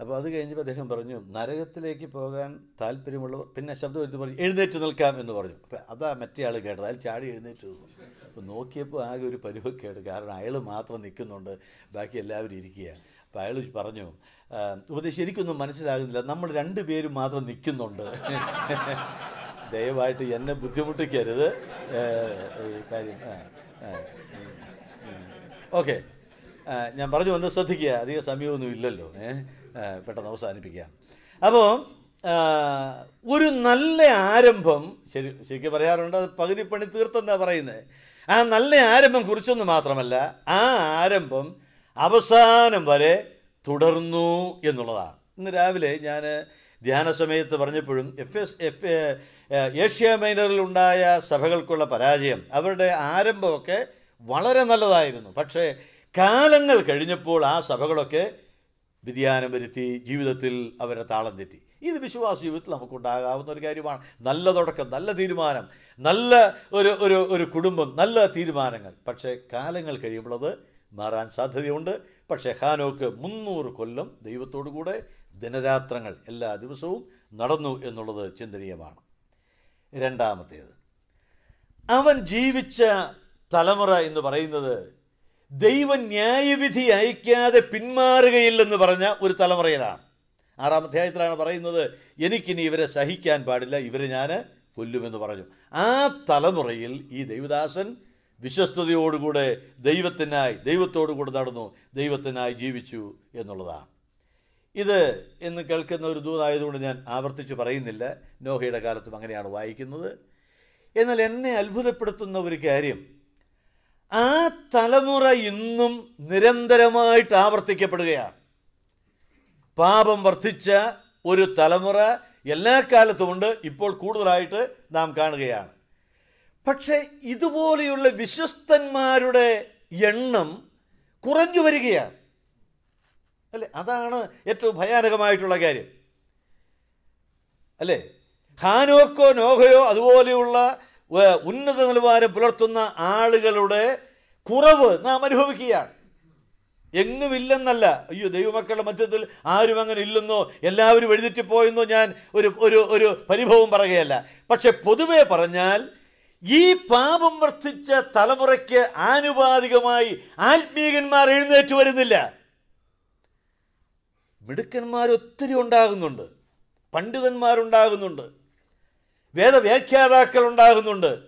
അപ്പോൾ അത് കഴിഞ്ഞപ്പോൾ അദ്ദേഹം പറഞ്ഞു നരകത്തിലേക്ക് പോകാൻ താല്പര്യമുള്ളവർ പിന്നെ ശബ്ദം എടുത്ത് പറഞ്ഞു എഴുന്നേറ്റ് നിൽക്കാം എന്ന് പറഞ്ഞു. അപ്പം അതാ മറ്റേ ആൾ കേട്ടത്. അയാൾ ചാടി എഴുന്നേറ്റ് നിന്നു. അപ്പോൾ നോക്കിയപ്പോൾ ആകെ ഒരു പരിവക്കേട് കാരണം അയാൾ മാത്രം നിൽക്കുന്നുണ്ട് ബാക്കി എല്ലാവരും ഇരിക്കുക അപ്പോൾ അയാൾ പറഞ്ഞു "ആ, ഉപദേശം എനിക്കൊന്നും മനസ്സിലാകുന്നില്ല. നമ്മൾ രണ്ട് പേരും മാത്രം നിൽക്കുന്നുണ്ട്. ദയവായിട്ട് എന്നെ ബുദ്ധിമുട്ടിക്കരുത്. കാര്യം ഓക്കെ. ഞാൻ പറഞ്ഞു വന്ന് ശ്രദ്ധിക്കുക. അധികം സമയമൊന്നും ഇല്ലല്ലോ. പെട്ടെന്ന് അവസാനിപ്പിക്കാം അപ്പോൾ ഒരു നല്ല ആരംഭം ശരി ശരിക്കും പറയാറുണ്ട് അത് പകുതി പണി തീർത്തെന്നാണ് പറയുന്നത്. ആ നല്ല ആരംഭം കുറിച്ചൊന്ന് മാത്രമല്ല ആ ആരംഭം അവസാനം വരെ തുടർന്നു എന്നുള്ളതാണ്. ഇന്ന് രാവിലെ ഞാൻ ധ്യാന സമയത്ത് പറഞ്ഞപ്പോഴും എഫ് എസ് എഫ് ഏഷ്യ മൈനറിൽ ഉണ്ടായ സഭകൾക്കുള്ള പരാജയം അവരുടെ ആരംഭമൊക്കെ വളരെ നല്ലതായിരുന്നു. പക്ഷേ കാലങ്ങൾ കഴിഞ്ഞപ്പോൾ ആ സഭകളൊക്കെ വ്യതിയാനം വരുത്തി ജീവിതത്തിൽ അവരെ താളം തെറ്റി. ഇത് വിശ്വാസ ജീവിതത്തിൽ നമുക്കുണ്ടാകാവുന്ന ഒരു കാര്യമാണ്. നല്ല തുടക്കം നല്ല തീരുമാനം നല്ല ഒരു ഒരു ഒരു കുടുംബം നല്ല തീരുമാനങ്ങൾ. പക്ഷേ കാലങ്ങൾ കഴിയുമ്പോൾ അത് മാറാൻ സാധ്യതയുണ്ട്. പക്ഷേ ഹാനോക്ക് മുന്നൂറ് കൊല്ലം ദൈവത്തോടു കൂടെ ദിനരാത്രങ്ങൾ എല്ലാ ദിവസവും നടന്നു എന്നുള്ളത് ചിന്തനീയമാണ്. രണ്ടാമത്തേത്. അവൻ ജീവിച്ച തലമുറ എന്ന് പറയുന്നത് ദൈവം ന്യായവിധി അയക്കാതെ പിന്മാറുകയില്ലെന്ന് പറഞ്ഞ ഒരു തലമുറയിലാണ് ആറാം അധ്യായത്തിലാണ് പറയുന്നത് എനിക്കിനി ഇവരെ സഹിക്കാൻ പാടില്ല ഇവരെ ഞാൻ കൊല്ലുമെന്ന് പറഞ്ഞു. ആ തലമുറയിൽ ഈ ദൈവദാസൻ വിശ്വസ്തയോടുകൂടെ ദൈവത്തിനായി ദൈവത്തോടുകൂടെ നടന്നു ദൈവത്തിനായി ജീവിച്ചു എന്നുള്ളതാണ് ഇത് എന്ന് കേൾക്കുന്ന ഒരു ദൂതായതുകൊണ്ട് ഞാൻ ആവർത്തിച്ച് പറയുന്നില്ല. നോഹയുടെ കാലത്തും അങ്ങനെയാണ് വായിക്കുന്നത്. എന്നാൽ എന്നെ അത്ഭുതപ്പെടുത്തുന്ന ഒരു കാര്യം ആ തലമുറ ഇന്നും നിരന്തരമായിട്ട് ആവർത്തിക്കപ്പെടുകയാണ്. പാപം വർദ്ധിച്ച ഒരു തലമുറ എല്ലാ കാലത്തുമുണ്ട് ഇപ്പോൾ കൂടുതലായിട്ട് നാം കാണുകയാണ്. പക്ഷേ ഇതുപോലെയുള്ള വിശ്വസ്തന്മാരുടെ എണ്ണം കുറഞ്ഞു വരികയാണ്. അല്ലേ? അതാണ് ഏറ്റവും ഭയാനകമായിട്ടുള്ള കാര്യം. അല്ലേ? ഹാനോക്കോ നോഹയോ അതുപോലെയുള്ള ഉന്നത നിലവാരം പുലർത്തുന്ന ആളുകളുടെ കുറവ് നാം അനുഭവിക്കുകയാണ്. എങ്ങുമില്ലെന്നല്ല. അയ്യോ ദൈവമക്കളുടെ മധ്യത്തിൽ ആരും അങ്ങനെ ഇല്ലെന്നോ എല്ലാവരും എഴുതിട്ട് പോയെന്നോ ഞാൻ ഒരു ഒരു ഒരു പരിഭവം പറയുകയല്ല. പക്ഷെ പൊതുവെ പറഞ്ഞാൽ ഈ പാപം വർദ്ധിച്ച തലമുറയ്ക്ക് ആനുപാതികമായി ആത്മീകന്മാർ എഴുന്നേറ്റ് വരുന്നില്ല. മിടുക്കന്മാർ ഒത്തിരി ഉണ്ടാകുന്നുണ്ട്. പണ്ഡിതന്മാരുണ്ടാകുന്നുണ്ട്. വേദവ്യാഖ്യാതാക്കൾ ഉണ്ടാകുന്നുണ്ട്.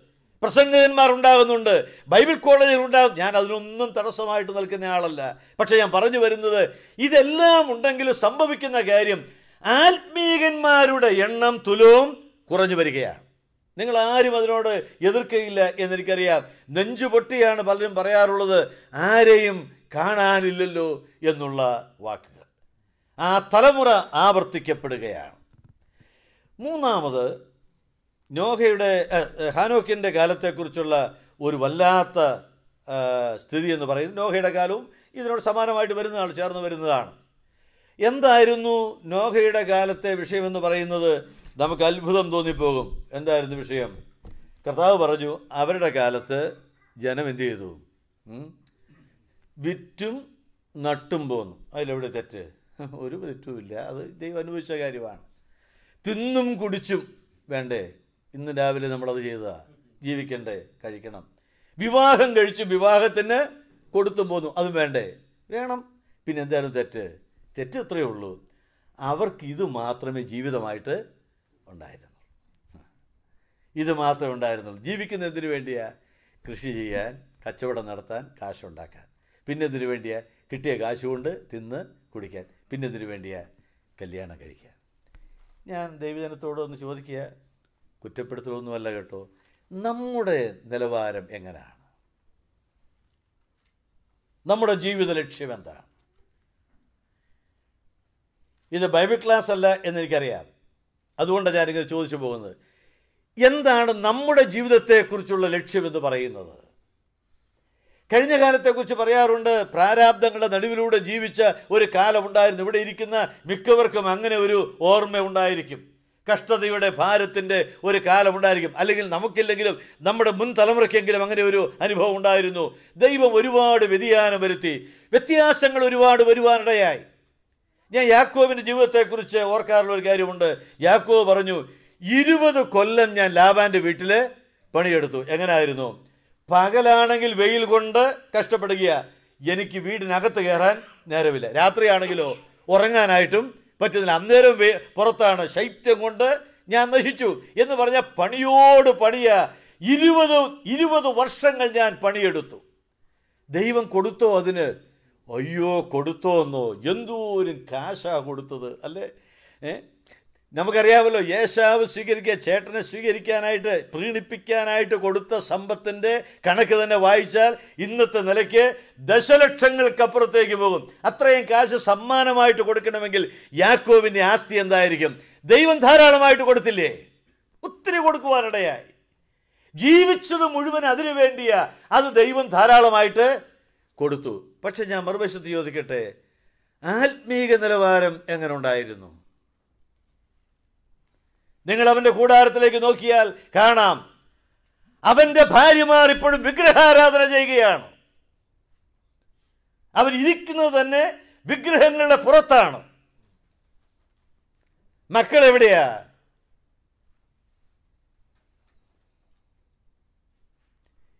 പ്രസംഗകന്മാർ ഉണ്ടാകുന്നുണ്ട്. ബൈബിൾ കോളേജുകൾ ഉണ്ടാകും. ഞാൻ അതിനൊന്നും തടസ്സമായിട്ട് നിൽക്കുന്ന ആളല്ല. പക്ഷേ ഞാൻ പറഞ്ഞു വരുന്നത് ഇതെല്ലാം ഉണ്ടെങ്കിലും സംഭവിക്കുന്ന കാര്യം ആത്മീകന്മാരുടെ എണ്ണം തുലവും കുറഞ്ഞു വരികയാണ്. നിങ്ങൾ ആരും അതിനോട് എതിർക്കയില്ല എന്നെനിക്കറിയാം. നെഞ്ചു പൊട്ടിയാണ് പലരും പറയാറുള്ളത്. ആരെയും കാണാനില്ലല്ലോ എന്നുള്ള വാക്കുകൾ. ആ തലമുറ ആവർത്തിക്കപ്പെടുകയാണ്. മൂന്നാമത് നോഹയുടെ ഹാനോക്കിന്റെ കാലത്തെക്കുറിച്ചുള്ള ഒരു വല്ലാത്ത സ്ഥിതി എന്ന് പറയുന്നത് നോഹയുടെ കാലവും ഇതിനോട് സമാനമായിട്ട് വരുന്നതാണ് ചേർന്ന് വരുന്നതാണ്. എന്തായിരുന്നു നോഹയുടെ കാലത്തെ വിഷയമെന്ന് പറയുന്നത്? നമുക്ക് അത്ഭുതം തോന്നിപ്പോകും. എന്തായിരുന്നു വിഷയം? കർത്താവ് പറഞ്ഞു അവരുടെ കാലത്ത് ജനം എന്തു ചെയ്തു? വിറ്റും നട്ടും പോന്നു. അതിലെവിടെ തെറ്റ്? ഒരു തെറ്റുമില്ല. അത് ദൈവം അനുഭവിച്ച കാര്യമാണ്. തിന്നും കുടിച്ചും വേണ്ടേ? ഇന്ന് രാവിലെ നമ്മളത് ചെയ്താ ജീവിക്കണ്ടേ കഴിക്കണം. വിവാഹം കഴിച്ചു വിവാഹത്തിന് കൊടുത്തു പോന്നു അത് വേണ്ടേ? വേണം. പിന്നെ എന്തായാലും തെറ്റ്? തെറ്റ് ഇത്രയേ ഉള്ളൂ. അവർക്ക് ഇത് മാത്രമേ ജീവിതമായിട്ട് ഉണ്ടായിരുന്നു ഇത് മാത്രമേ ഉണ്ടായിരുന്നുള്ളൂ. ജീവിക്കുന്ന എന്തിനു വേണ്ടിയാ? കൃഷി ചെയ്യാൻ കച്ചവടം നടത്താൻ കാശുണ്ടാക്കാൻ. പിന്നെ എന്തിനു വേണ്ടിയാ? കിട്ടിയ കാശ് കൊണ്ട് തിന്ന് കുടിക്കാൻ. പിന്നെ ഇതിനു വേണ്ടിയാ? കല്യാണം കഴിക്കാൻ. ഞാൻ ദൈവജനത്തോട് ഒന്ന് ചോദിക്കുക. കുറ്റപ്പെടുത്തലൊന്നുമല്ല കേട്ടോ. നമ്മുടെ നിലവാരം എങ്ങനെയാണ്? നമ്മുടെ ജീവിത ലക്ഷ്യം എന്താണ്? ഇത് ബൈബിൾ ക്ലാസ് അല്ല എന്നെനിക്കറിയാം. അതുകൊണ്ടാണ് ഞാനിങ്ങനെ ചോദിച്ചു പോകുന്നത്. എന്താണ് നമ്മുടെ ജീവിതത്തെക്കുറിച്ചുള്ള ലക്ഷ്യമെന്ന് പറയുന്നത്? കഴിഞ്ഞ കാലത്തെക്കുറിച്ച് പറയാറുണ്ട് പ്രാരാബ്ദങ്ങളുടെ നടുവിലൂടെ ജീവിച്ച ഒരു കാലമുണ്ടായിരുന്നു. ഇവിടെ ഇരിക്കുന്ന മിക്കവർക്കും അങ്ങനെ ഒരു ഓർമ്മ ഉണ്ടായിരിക്കും. കഷ്ടതയുടെ ഭാരത്തിന്റെ ഒരു കാലമുണ്ടായിരിക്കും അല്ലെങ്കിൽ നമുക്കില്ലെങ്കിലും നമ്മുടെ മുൻ തലമുറയ്ക്കെങ്കിലും അങ്ങനെ ഒരു അനുഭവം ഉണ്ടായിരുന്നു. ദൈവം ഒരുപാട് വ്യതിയാനം വരുത്തി. വ്യത്യാസങ്ങൾ ഒരുപാട് വരുവാനിടയായി. ഞാൻ യാക്കോവിന്റെ ജീവിതത്തെക്കുറിച്ച് ഓർക്കാറുള്ള ഒരു കാര്യമുണ്ട്. യാക്കോ പറഞ്ഞു ഇരുപത് കൊല്ലം ഞാൻ ലാബാന്റെ വീട്ടിൽ പണിയെടുത്തു. എങ്ങനെയായിരുന്നു പകലാണെങ്കിൽ വെയിൽ കൊണ്ട് കഷ്ടപ്പെടുക എനിക്ക് വീടിനകത്ത് കയറാൻ നേരമില്ല. രാത്രിയാണെങ്കിലോ ഉറങ്ങാനായിട്ടും പറ്റുന്നില്ല. അന്നേരം പുറത്താണ്. ശൈത്യം കൊണ്ട് ഞാൻ നശിച്ചു എന്ന് പറഞ്ഞ പണിയോട് പണിയ ഇരുപത് ഇരുപത് വർഷങ്ങൾ ഞാൻ പണിയെടുത്തു. ദൈവം കൊടുത്തോ അതിന്? അയ്യോ കൊടുത്തോ എന്നോ എന്തോരം കാശാ കൊടുത്തത് അല്ലേ? ഏ? നമുക്കറിയാമല്ലോ യേശാവ് സ്വീകരിക്കുക ചേട്ടനെ സ്വീകരിക്കാനായിട്ട് പ്രീണിപ്പിക്കാനായിട്ട് കൊടുത്ത സമ്പത്തിന്റെ കണക്ക് തന്നെ വായിച്ചാൽ ഇന്നത്തെ നിലയ്ക്ക് ദശലക്ഷങ്ങൾക്കപ്പുറത്തേക്ക് പോകും. അത്രയും കാശ് സമ്മാനമായിട്ട് കൊടുക്കണമെങ്കിൽ യാക്കോവിന്റെ ആസ്തി എന്തായിരിക്കും? ദൈവം ധാരാളമായിട്ട് കൊടുത്തില്ലേ? ഒത്തിരി കൊടുക്കുവാനിടയായി. ജീവിച്ചത് മുഴുവൻ അതിനു വേണ്ടിയാ അത് ദൈവം ധാരാളമായിട്ട് കൊടുത്തു. പക്ഷെ ഞാൻ മറുവശത്ത് ചോദിക്കട്ടെ ആത്മീക നിലവാരം എങ്ങനെ ഉണ്ടായിരുന്നു? നിങ്ങൾ അവന്റെ കൂടാരത്തിലേക്ക് നോക്കിയാൽ കാണാം. അവന്റെ ഭാര്യമാർ ഇപ്പോഴും വിഗ്രഹാരാധന ചെയ്യുകയാണ്. അവൻ ഇരിക്കുന്നത് തന്നെ വിഗ്രഹങ്ങളുടെ പുറത്താണ്. മക്കൾ എവിടെയാ?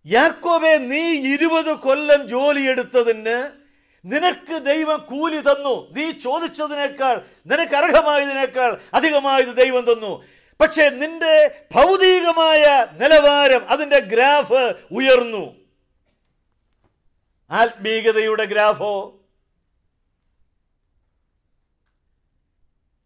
യാക്കോബെ നീ ഇരുപത് കൊല്ലം ജോലിയെടുത്തതിന് നിനക്ക് ദൈവം കൂലി തന്നു. നീ ചോദിച്ചതിനേക്കാൾ നിനക്ക് അർഹമായതിനേക്കാൾ അധികമായത് ദൈവം തന്നു. പക്ഷേ നിന്റെ ഭൗതികമായ നിലവാരം അതിന്റെ ഗ്രാഫ് ഉയർന്നു. ആത്മീകതയുടെ ഗ്രാഫോ?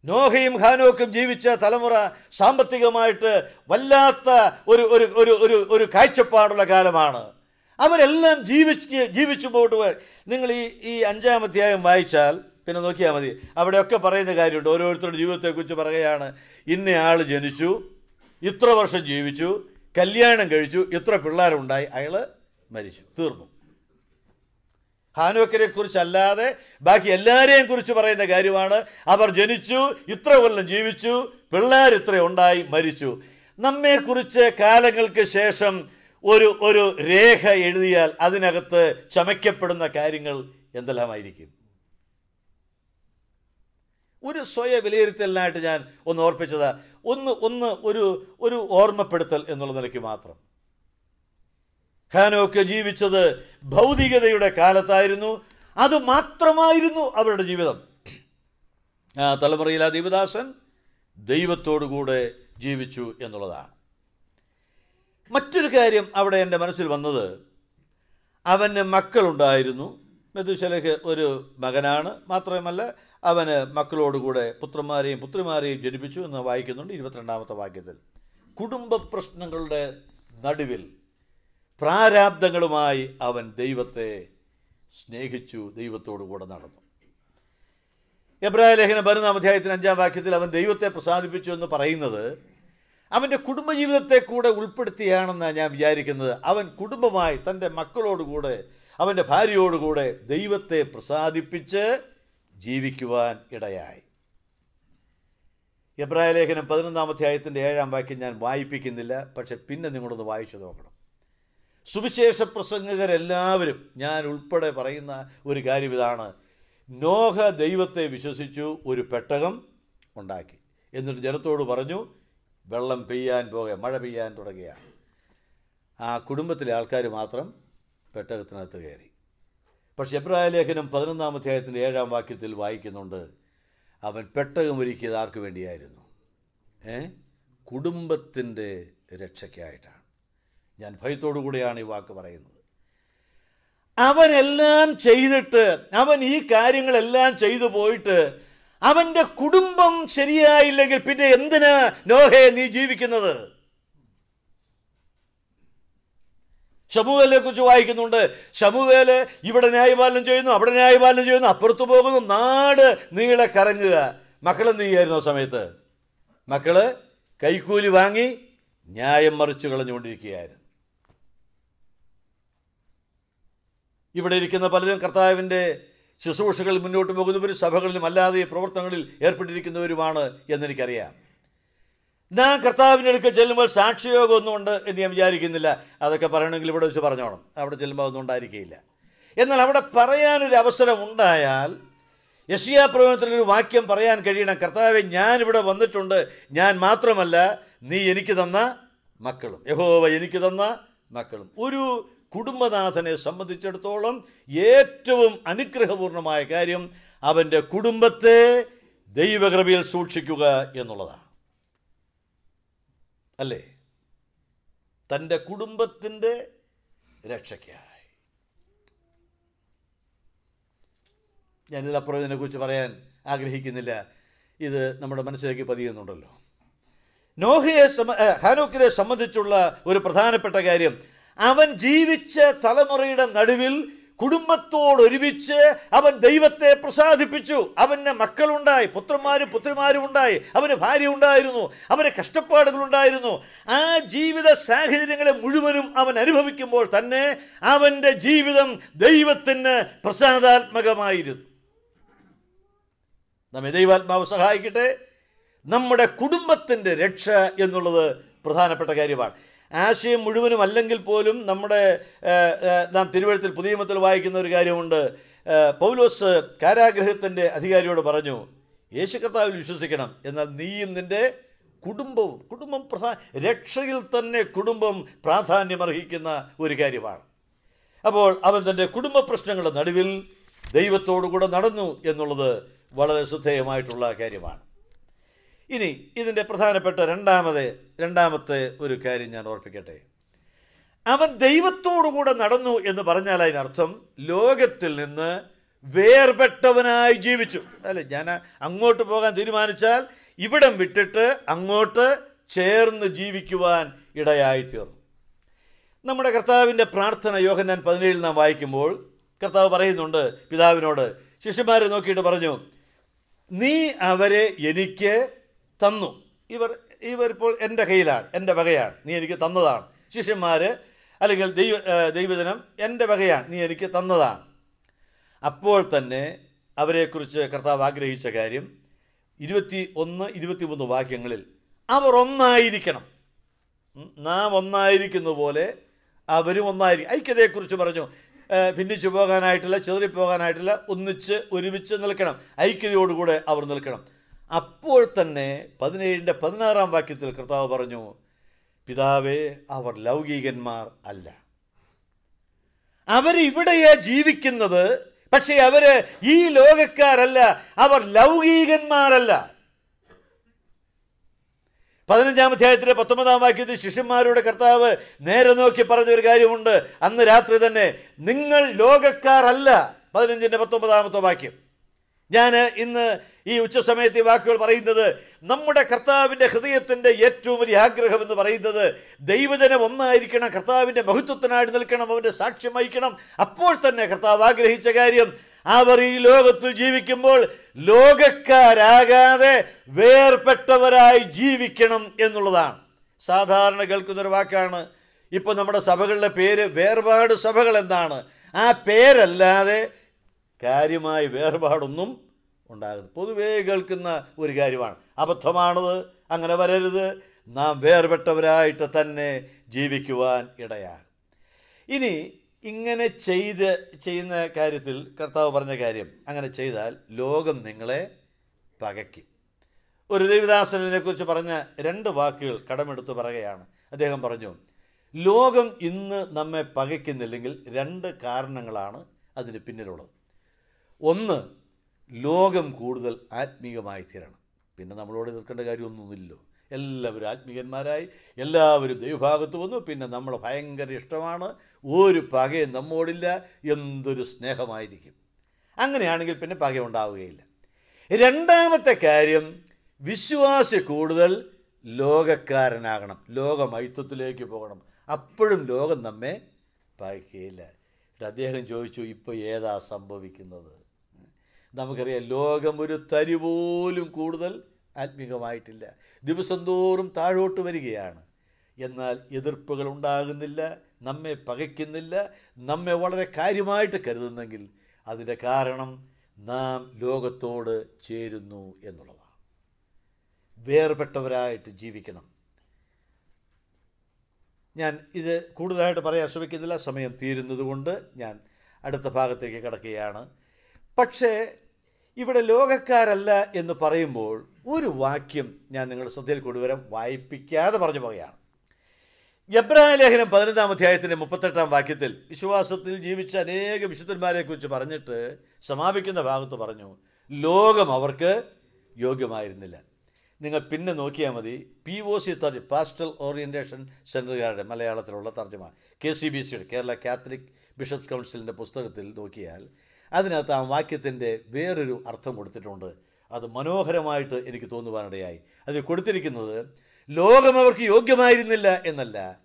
നോഹയും ഖാനോക്കും ജീവിച്ച തലമുറ സാമ്പത്തികമായിട്ട് വല്ലാത്ത ഒരു ഒരു ഒരു ഒരു കാഴ്ചപ്പാടുള്ള കാലമാണ്. അവരെല്ലാം ജീവിച്ച് ജീവിച്ചു പോയിട്ട് പോയി. നിങ്ങൾ ഈ ഈ അഞ്ചാം അധ്യായം വായിച്ചാൽ പിന്നെ നോക്കിയാൽ മതി. അവിടെയൊക്കെ പറയുന്ന കാര്യമുണ്ട്. ഓരോരുത്തരുടെ ജീവിതത്തെക്കുറിച്ച് പറയുകയാണ്. ഇന്നയാൾ ജനിച്ചു ഇത്ര വർഷം ജീവിച്ചു കല്യാണം കഴിച്ചു ഇത്ര പിള്ളേരുണ്ടായി അയാൾ മരിച്ചു തീർന്നു. ഹാനോക്കരെ കുറിച്ചല്ലാതെ ബാക്കി എല്ലാവരെയും കുറിച്ച് പറയുന്ന കാര്യമാണ്. അവർ ജനിച്ചു ഇത്ര കൊല്ലം ജീവിച്ചു പിള്ളേർ ഇത്ര ഉണ്ടായി മരിച്ചു. നമ്മെക്കുറിച്ച് കാലങ്ങൾക്ക് ശേഷം ഒരു ഒരു രേഖ എഴുതിയാൽ അതിനകത്ത് ചമയ്ക്കപ്പെടുന്ന കാര്യങ്ങൾ എന്തെല്ലാമായിരിക്കും? ഒരു സ്വയ വിലയിരുത്തലിനായിട്ട് ഞാൻ ഒന്ന് ഓർപ്പിച്ചത്. ഒന്ന് ഒന്ന് ഒരു ഒരു ഓർമ്മപ്പെടുത്തൽ എന്നുള്ള നിലയ്ക്ക് മാത്രം. ഹാനോക്ക് ജീവിച്ചത് ഭൗതികതയുടെ കാലത്തായിരുന്നു. അത് മാത്രമായിരുന്നു അവരുടെ ജീവിതം. ആ തലമുറയിൽ ആ ദൈവദാസൻ ദൈവത്തോടുകൂടെ ജീവിച്ചു എന്നുള്ളതാണ്. മറ്റൊരു കാര്യം അവിടെ എന്റെ മനസ്സിൽ വന്നത്. അവന് മക്കളുണ്ടായിരുന്നു. മെതുശലഹ് ഒരു മകനാണ്. മാത്രമല്ല അവന് മക്കളോടുകൂടെ പുത്രന്മാരെയും പുത്രിമാരെയും ജനിപ്പിച്ചു എന്ന് വായിക്കുന്നുണ്ട് ഇരുപത്തിരണ്ടാമത്തെ വാക്യത്തിൽ. കുടുംബ പ്രശ്നങ്ങളുടെ നടുവിൽ പ്രാരാബ്ദങ്ങളുമായി അവൻ ദൈവത്തെ സ്നേഹിച്ചു ദൈവത്തോടു കൂടെ നടന്നു. എബ്രാഹിം ലേഖന പതിനൊന്നാം അധ്യായത്തിന് അഞ്ചാം വാക്യത്തിൽ അവൻ ദൈവത്തെ പ്രസാദിപ്പിച്ചു എന്ന് പറയുന്നത് അവന്റെ കുടുംബജീവിതത്തെ കൂടെ ഉൾപ്പെടുത്തിയാണെന്നാണ് ഞാൻ വിചാരിക്കുന്നത്. അവൻ കുടുംബമായി തന്റെ മക്കളോടുകൂടെ അവന്റെ ഭാര്യയോടുകൂടെ ദൈവത്തെ പ്രസാദിപ്പിച്ച് ജീവിക്കുവാൻ ഇടയായി. എബ്രായ ലേഖനം പതിനൊന്നാം അധ്യായത്തിന്റെ ഏഴാം വാക്യം ഞാൻ വായിപ്പിക്കുന്നില്ല പക്ഷെ പിന്നെ നിങ്ങളൊന്ന് വായിച്ചു നോക്കണം. സുവിശേഷ പ്രസംഗകരെല്ലാവരും ഞാൻ ഉൾപ്പെടെ പറയുന്ന ഒരു കാര്യം ഇതാണ്. നോഹ ദൈവത്തെ വിശ്വസിച്ചു ഒരു പെട്ടകം ഉണ്ടാക്കി. എന്നിട്ട് ജനത്തോട് പറഞ്ഞു വെള്ളം പെയ്യാൻ പോകെ മഴ പെയ്യാൻ തുടങ്ങിയാണ് ആ കുടുംബത്തിലെ ആൾക്കാർ മാത്രം പെട്ടകത്തിനകത്ത് കയറി. പക്ഷെ എബ്രായ ലേഖനം പതിനൊന്നാം അധ്യായത്തിന്റെ ഏഴാം വാക്യത്തിൽ വായിക്കുന്നുണ്ട് അവൻ പെട്ടകം ഒരുക്കിയത് ആർക്ക് വേണ്ടിയായിരുന്നു? ഏ? കുടുംബത്തിന്റെ രക്ഷയ്ക്കായിട്ടാണ്. ഞാൻ ഭയത്തോടു കൂടിയാണ് ഈ വാക്ക് പറയുന്നത്. അവനെല്ലാം ചെയ്തിട്ട് അവൻ ഈ കാര്യങ്ങളെല്ലാം ചെയ്തു പോയിട്ട് അവന്റെ കുടുംബം ശരിയായില്ലെങ്കിൽ പിന്നെ എന്തിനാ നോഹെ നീ ജീവിക്കുന്നത്? ശമുവേലെ കുറിച്ച് വായിക്കുന്നുണ്ട്. ശമുവേൽ ഇവിടെ ന്യായപാലനം ചെയ്യുന്നു അവിടെ ന്യായപാലനം ചെയ്യുന്നു അപ്പുറത്ത് പോകുന്നു നാട് നീളെ കറങ്ങുക. മക്കൾ എന്ത് ചെയ്യായിരുന്നു ആ സമയത്ത്? മക്കൾ കൈക്കൂലി വാങ്ങി ന്യായം മറിച്ചു കളഞ്ഞുകൊണ്ടിരിക്കുകയായിരുന്നു. ഇവിടെ ഇരിക്കുന്ന പലരും കർത്താവിന്റെ ശുശ്രൂഷകളിൽ മുന്നോട്ട് പോകുന്നവരും സഭകളിലും അല്ലാതെ പ്രവർത്തനങ്ങളിൽ ഏർപ്പെട്ടിരിക്കുന്നവരുമാണ് എന്നെനിക്കറിയാം. ഞാൻ കർത്താവിന്റെ അടുക്കൽ ചെല്ലുമ്പോൾ സാക്ഷിയോഗം ഒന്നും ഉണ്ട് എന്ന് ഞാൻ വിചാരിക്കുന്നില്ല. അതൊക്കെ പറയണമെങ്കിൽ ഇവിടെ വെച്ച് പറഞ്ഞോണം. അവിടെ ചെല്ലുമ്പോൾ ഒന്നും ഉണ്ടായിരിക്കുകയില്ല എന്നാൽ അവിടെ പറയാനൊരു അവസരം ഉണ്ടായാൽ യഷിയാ പ്രവചനത്തിലൊരു വാക്യം പറയാൻ കഴിയണം. കർത്താവെ ഞാനിവിടെ വന്നിട്ടുണ്ട്. ഞാൻ മാത്രമല്ല നീ എനിക്ക് തന്ന മക്കളും. യഹോവ എനിക്ക് തന്ന മക്കളും. ഒരു കുടുംബനാഥനെ സംബന്ധിച്ചിടത്തോളം ഏറ്റവും അനുഗ്രഹപൂർണമായ കാര്യം അവന്റെ കുടുംബത്തെ ദൈവകൃപയിൽ സൂക്ഷിക്കുക എന്നുള്ളതാണ്. അല്ലേ? തന്റെ കുടുംബത്തിന്റെ രക്ഷയ്ക്കായി. ഞാനിതിലപ്പുറം ഇതിനെക്കുറിച്ച് പറയാൻ ആഗ്രഹിക്കുന്നില്ല. ഇത് നമ്മുടെ മനസ്സിലേക്ക് പതിയുന്നുണ്ടല്ലോ. നോഹയെ സംബ ഹാനോക്കിനെ സംബന്ധിച്ചുള്ള ഒരു പ്രധാനപ്പെട്ട കാര്യം അവൻ ജീവിച്ച തലമുറയുടെ നടുവിൽ കുടുംബത്തോടൊരുമിച്ച് അവൻ ദൈവത്തെ പ്രസാദിപ്പിച്ചു. അവന് മക്കളുണ്ടായി പുത്രന്മാരും പുത്രിമാരും ഉണ്ടായി അവന് ഭാര്യ ഉണ്ടായിരുന്നു അവന് കഷ്ടപ്പാടുകളുണ്ടായിരുന്നു. ആ ജീവിത സാഹചര്യങ്ങളെ മുഴുവനും അവൻ അനുഭവിക്കുമ്പോൾ തന്നെ അവന്റെ ജീവിതം ദൈവത്തിന് പ്രസാദാത്മകമായിരുന്നു. നമ്മെ ദൈവാത്മാവ് സഹായിക്കട്ടെ. നമ്മുടെ കുടുംബത്തിന്റെ രക്ഷ എന്നുള്ളത് പ്രധാനപ്പെട്ട കാര്യമാണ്. ആശയം മുഴുവനും അല്ലെങ്കിൽ പോലും നമ്മുടെ നാം തിരുവഴുത്തിൽ പുതിയ നിയമത്തിൽ വായിക്കുന്ന ഒരു കാര്യമുണ്ട്. പൗലോസ് കാരാഗ്രഹത്തിന്റെ അധികാരിയോട് പറഞ്ഞു യേശു കർത്താവിൽ വിശ്വസിക്കണം. എന്നാൽ നീയും നിന്റെ കുടുംബവും കുടുംബം പ്രധാന രക്ഷയിൽ തന്നെ കുടുംബം പ്രാധാന്യമർഹിക്കുന്ന ഒരു കാര്യമാണ്. അപ്പോൾ അവൻ തന്റെ കുടുംബ പ്രശ്നങ്ങളുടെ നടുവിൽ ദൈവത്തോടു കൂടെ നടന്നു എന്നുള്ളത് വളരെ ശ്രദ്ധേയമായിട്ടുള്ള കാര്യമാണ്. ഇനി ഇതിന്റെ പ്രധാനപ്പെട്ട രണ്ടാമത് രണ്ടാമത്തെ ഒരു കാര്യം ഞാൻ ഓർപ്പിക്കട്ടെ. അവൻ ദൈവത്തോടുകൂടെ നടന്നു എന്ന് പറഞ്ഞാൽ അതിനർത്ഥം ലോകത്തിൽ നിന്ന് വേർപെട്ടവനായി ജീവിച്ചു. അല്ലെ ഞാൻ അങ്ങോട്ട് പോകാൻ തീരുമാനിച്ചാൽ ഇവിടം വിട്ടിട്ട് അങ്ങോട്ട് ചേർന്ന് ജീവിക്കുവാൻ ഇടയായിത്തീർന്നു. നമ്മുടെ കർത്താവിന്റെ പ്രാർത്ഥന യോഹന്നാൻ പതിനേഴിൽ നാം വായിക്കുമ്പോൾ കർത്താവ് പറയുന്നുണ്ട് പിതാവിനോട് ശിഷ്യന്മാരെ നോക്കിയിട്ട് പറഞ്ഞു നീ അവരെ എനിക്ക് തന്നു. ഇവർ ഇവരിപ്പോൾ എന്റെ കയ്യിലാണ് എന്റെ വകയാണ് നീ എനിക്ക് തന്നതാണ്. ശിഷ്യന്മാർ അല്ലെങ്കിൽ ദൈവ ദൈവജനം എന്റെ വകയാണ് നീ എനിക്ക് തന്നതാണ്. അപ്പോൾ തന്നെ അവരെക്കുറിച്ച് കർത്താവ് ആഗ്രഹിച്ച കാര്യം ഇരുപത്തി ഒന്ന് ഇരുപത്തി മൂന്ന് വാക്യങ്ങളിൽ അവർ ഒന്നായിരിക്കണം. നാം ഒന്നായിരിക്കുന്ന പോലെ അവരും ഒന്നായിരിക്കും. ഐക്യതയെക്കുറിച്ച് പറഞ്ഞു. ഭിന്നിച്ചു പോകാനായിട്ടില്ല ചെറിപ്പോകാനായിട്ടില്ല ഒന്നിച്ച് ഒരുമിച്ച് നിൽക്കണം. ഐക്യതയോടുകൂടെ അവർ നിൽക്കണം. അപ്പോൾ തന്നെ പതിനേഴിന്റെ പതിനാറാം വാക്യത്തിൽ കർത്താവ് പറഞ്ഞു പിതാവേ അവർ ലൗകികന്മാർ അല്ല. അവരിവിടെയാ ജീവിക്കുന്നത് പക്ഷേ അവർ ഈ ലോകക്കാരല്ല അവർ ലൗകികന്മാരല്ല. പതിനഞ്ചാം അധ്യായത്തിലെ പത്തൊമ്പതാം വാക്യത്തിൽ ശിഷ്യന്മാരുടെ കർത്താവ് നേരെ നോക്കി പറഞ്ഞ ഒരു കാര്യമുണ്ട്. അന്ന് രാത്രി തന്നെ നിങ്ങൾ ലോകക്കാരല്ല. പതിനഞ്ചിന്റെ പത്തൊമ്പതാമത്തെ വാക്യം. ഞാൻ ഇന്ന് ഈ ഉച്ചസമയത്ത് ഈ വാക്കുകൾ പറയുന്നത് നമ്മുടെ കർത്താവിന്റെ ഹൃദയത്തിന്റെ ഏറ്റവും വലിയ ആഗ്രഹം എന്ന് പറയുന്നത് ദൈവജനം ഒന്നായിരിക്കണം കർത്താവിന്റെ മഹത്വത്തിനായി നിൽക്കണം അവന്റെ സാക്ഷ്യം വഹിക്കണം. അപ്പോൾ തന്നെ കർത്താവ് ആഗ്രഹിച്ച കാര്യം അവർ ഈ ലോകത്തിൽ ജീവിക്കുമ്പോൾ ലോകക്കാരാകാതെ വേർപെട്ടവരായി ജീവിക്കണം എന്നുള്ളതാണ്. സാധാരണ കേൾക്കുന്നൊരു വാക്കാണ്. ഇപ്പോൾ നമ്മുടെ സഭകളുടെ പേര് വേർപാട് സഭകൾ എന്താണ്? ആ പേരല്ലാതെ കാര്യമായി വേർപാടൊന്നും ഉണ്ടാകുന്നു പൊതുവേ കേൾക്കുന്ന ഒരു കാര്യമാണ്. അബദ്ധമാണത് അങ്ങനെ വരരുത്. നാം വേർപെട്ടവരായിട്ട് തന്നെ ജീവിക്കുവാൻ ഇടയാകും. ഇനി ഇങ്ങനെ ചെയ്ത് ചെയ്യുന്ന കാര്യത്തിൽ കർത്താവ് പറഞ്ഞ കാര്യം അങ്ങനെ ചെയ്താൽ ലോകം നിങ്ങളെ പകയ്ക്കും. ഒരു ദേവിദാസനെ കുറിച്ച് പറഞ്ഞ രണ്ട് വാക്കുകൾ കടമെടുത്ത് പറയുകയാണ്. അദ്ദേഹം പറഞ്ഞു ലോകം ഇന്ന് നമ്മെ പകയ്ക്കുന്നില്ലെങ്കിൽ രണ്ട് കാരണങ്ങളാണ് അതിന് പിന്നിലുള്ളത്. ഒന്ന് ലോകം കൂടുതൽ ആത്മീകമായി തീരണം. പിന്നെ നമ്മളോട് നിൽക്കേണ്ട കാര്യമൊന്നുമില്ലല്ലോ. എല്ലാവരും ആത്മീയന്മാരായി എല്ലാവരും ദൈവഭാഗത്ത് വന്നു. പിന്നെ നമ്മൾ ഭയങ്കര ഇഷ്ടമാണ്. ഒരു പകയും നമ്മോടില്ല. എന്തൊരു സ്നേഹമായിരിക്കും. അങ്ങനെയാണെങ്കിൽ പിന്നെ പക ഉണ്ടാവുകയില്ല. രണ്ടാമത്തെ കാര്യം വിശ്വാസി കൂടുതൽ ലോകക്കാരനാകണം. ലോകമൈത്വത്തിലേക്ക് പോകണം. അപ്പോഴും ലോകം നമ്മെ പായിക്കുകയില്ല. അദ്ദേഹം ചോദിച്ചു ഇപ്പോൾ ഏതാ സംഭവിക്കുന്നത്? നമുക്കറിയാം ലോകം ഒരു തരി പോലും കൂടുതൽ ആത്മീകമായിട്ടില്ല. ദിവസം തോറും താഴോട്ട് വരികയാണ്. എന്നാൽ എതിർപ്പുകൾ ഉണ്ടാകുന്നില്ല നമ്മെ പകയ്ക്കുന്നില്ല നമ്മെ വളരെ കാര്യമായിട്ട് കരുതുന്നെങ്കിൽ അതിന്റെ കാരണം നാം ലോകത്തോട് ചേരുന്നു എന്നുള്ളതാണ്. വേർപെട്ടവരായിട്ട് ജീവിക്കണം. ഞാൻ ഇത് കൂടുതലായിട്ട് പറയാൻ ശ്രമിക്കുന്നില്ല സമയം തീരുന്നതുകൊണ്ട് ഞാൻ അടുത്ത ഭാഗത്തേക്ക് കിടക്കുകയാണ്. പക്ഷേ ഇവിടെ ലോകക്കാരല്ല എന്ന് പറയുമ്പോൾ ഒരു വാക്യം ഞാൻ നിങ്ങളുടെ ശ്രദ്ധയിൽ കൊണ്ടുവരാൻ വായിപ്പിക്കാതെ പറഞ്ഞു പോകുകയാണ് എബ്രാഹിം ലേഖനം പതിനൊന്നാം അധ്യായത്തിന്റെ മുപ്പത്തെട്ടാം വാക്യത്തിൽ വിശ്വാസത്തിൽ ജീവിച്ച അനേക വിശുദ്ധന്മാരെക്കുറിച്ച് പറഞ്ഞിട്ട് സമാപിക്കുന്ന ഭാഗത്ത് പറഞ്ഞു ലോകം അവർക്ക് യോഗ്യമായിരുന്നില്ല. നിങ്ങൾ പിന്നെ നോക്കിയാൽ മതി പി ഒ സി തർജ പാസ്റ്റൽ ഓറിയന്റേഷൻ സെന്ററുകാരുടെ മലയാളത്തിലുള്ള തർജമ. കെ സി ബി സിയുടെ കേരള കാത്തലിക് ബിഷപ്സ് കൗൺസിലിന്റെ പുസ്തകത്തിൽ നോക്കിയാൽ അതിനകത്ത് ആ വാക്യത്തിന്റെ വേറൊരു അർത്ഥം കൊടുത്തിട്ടുണ്ട്. അത് മനോഹരമായിട്ട് എനിക്ക് തോന്നുവാനിടയായി. അത് കൊടുത്തിരിക്കുന്നത് ലോകം അവർക്ക് യോഗ്യമായിരുന്നില്ല എന്നല്ല.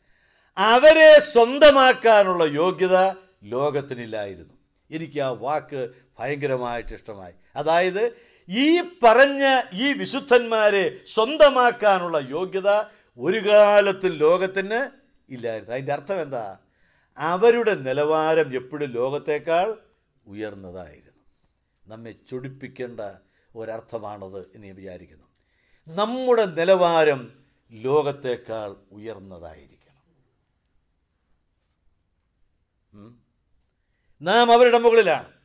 അവരെ സ്വന്തമാക്കാനുള്ള യോഗ്യത ലോകത്തിനില്ലായിരുന്നു. എനിക്ക് ആ വാക്ക് ഭയങ്കരമായിട്ട് ഇഷ്ടമായി. അതായത് ഈ പറഞ്ഞ ഈ വിശുദ്ധന്മാരെ സ്വന്തമാക്കാനുള്ള യോഗ്യത ഒരു കാലത്തും ലോകത്തിന് ഇല്ലായിരുന്നു. അതിന്റെ അർത്ഥം എന്താ? അവരുടെ നിലവാരം എപ്പോഴും ലോകത്തേക്കാൾ ഉയർന്നതായിരുന്നു. നമ്മെ ചൊടിപ്പിക്കേണ്ട ഒരർത്ഥമാണത് എന്ന് ഞാൻ വിചാരിക്കുന്നു. നമ്മുടെ നിലവാരം ലോകത്തേക്കാൾ ഉയർന്നതായിരിക്കണം. നാം അവരുടെ മുകളിലാണ്.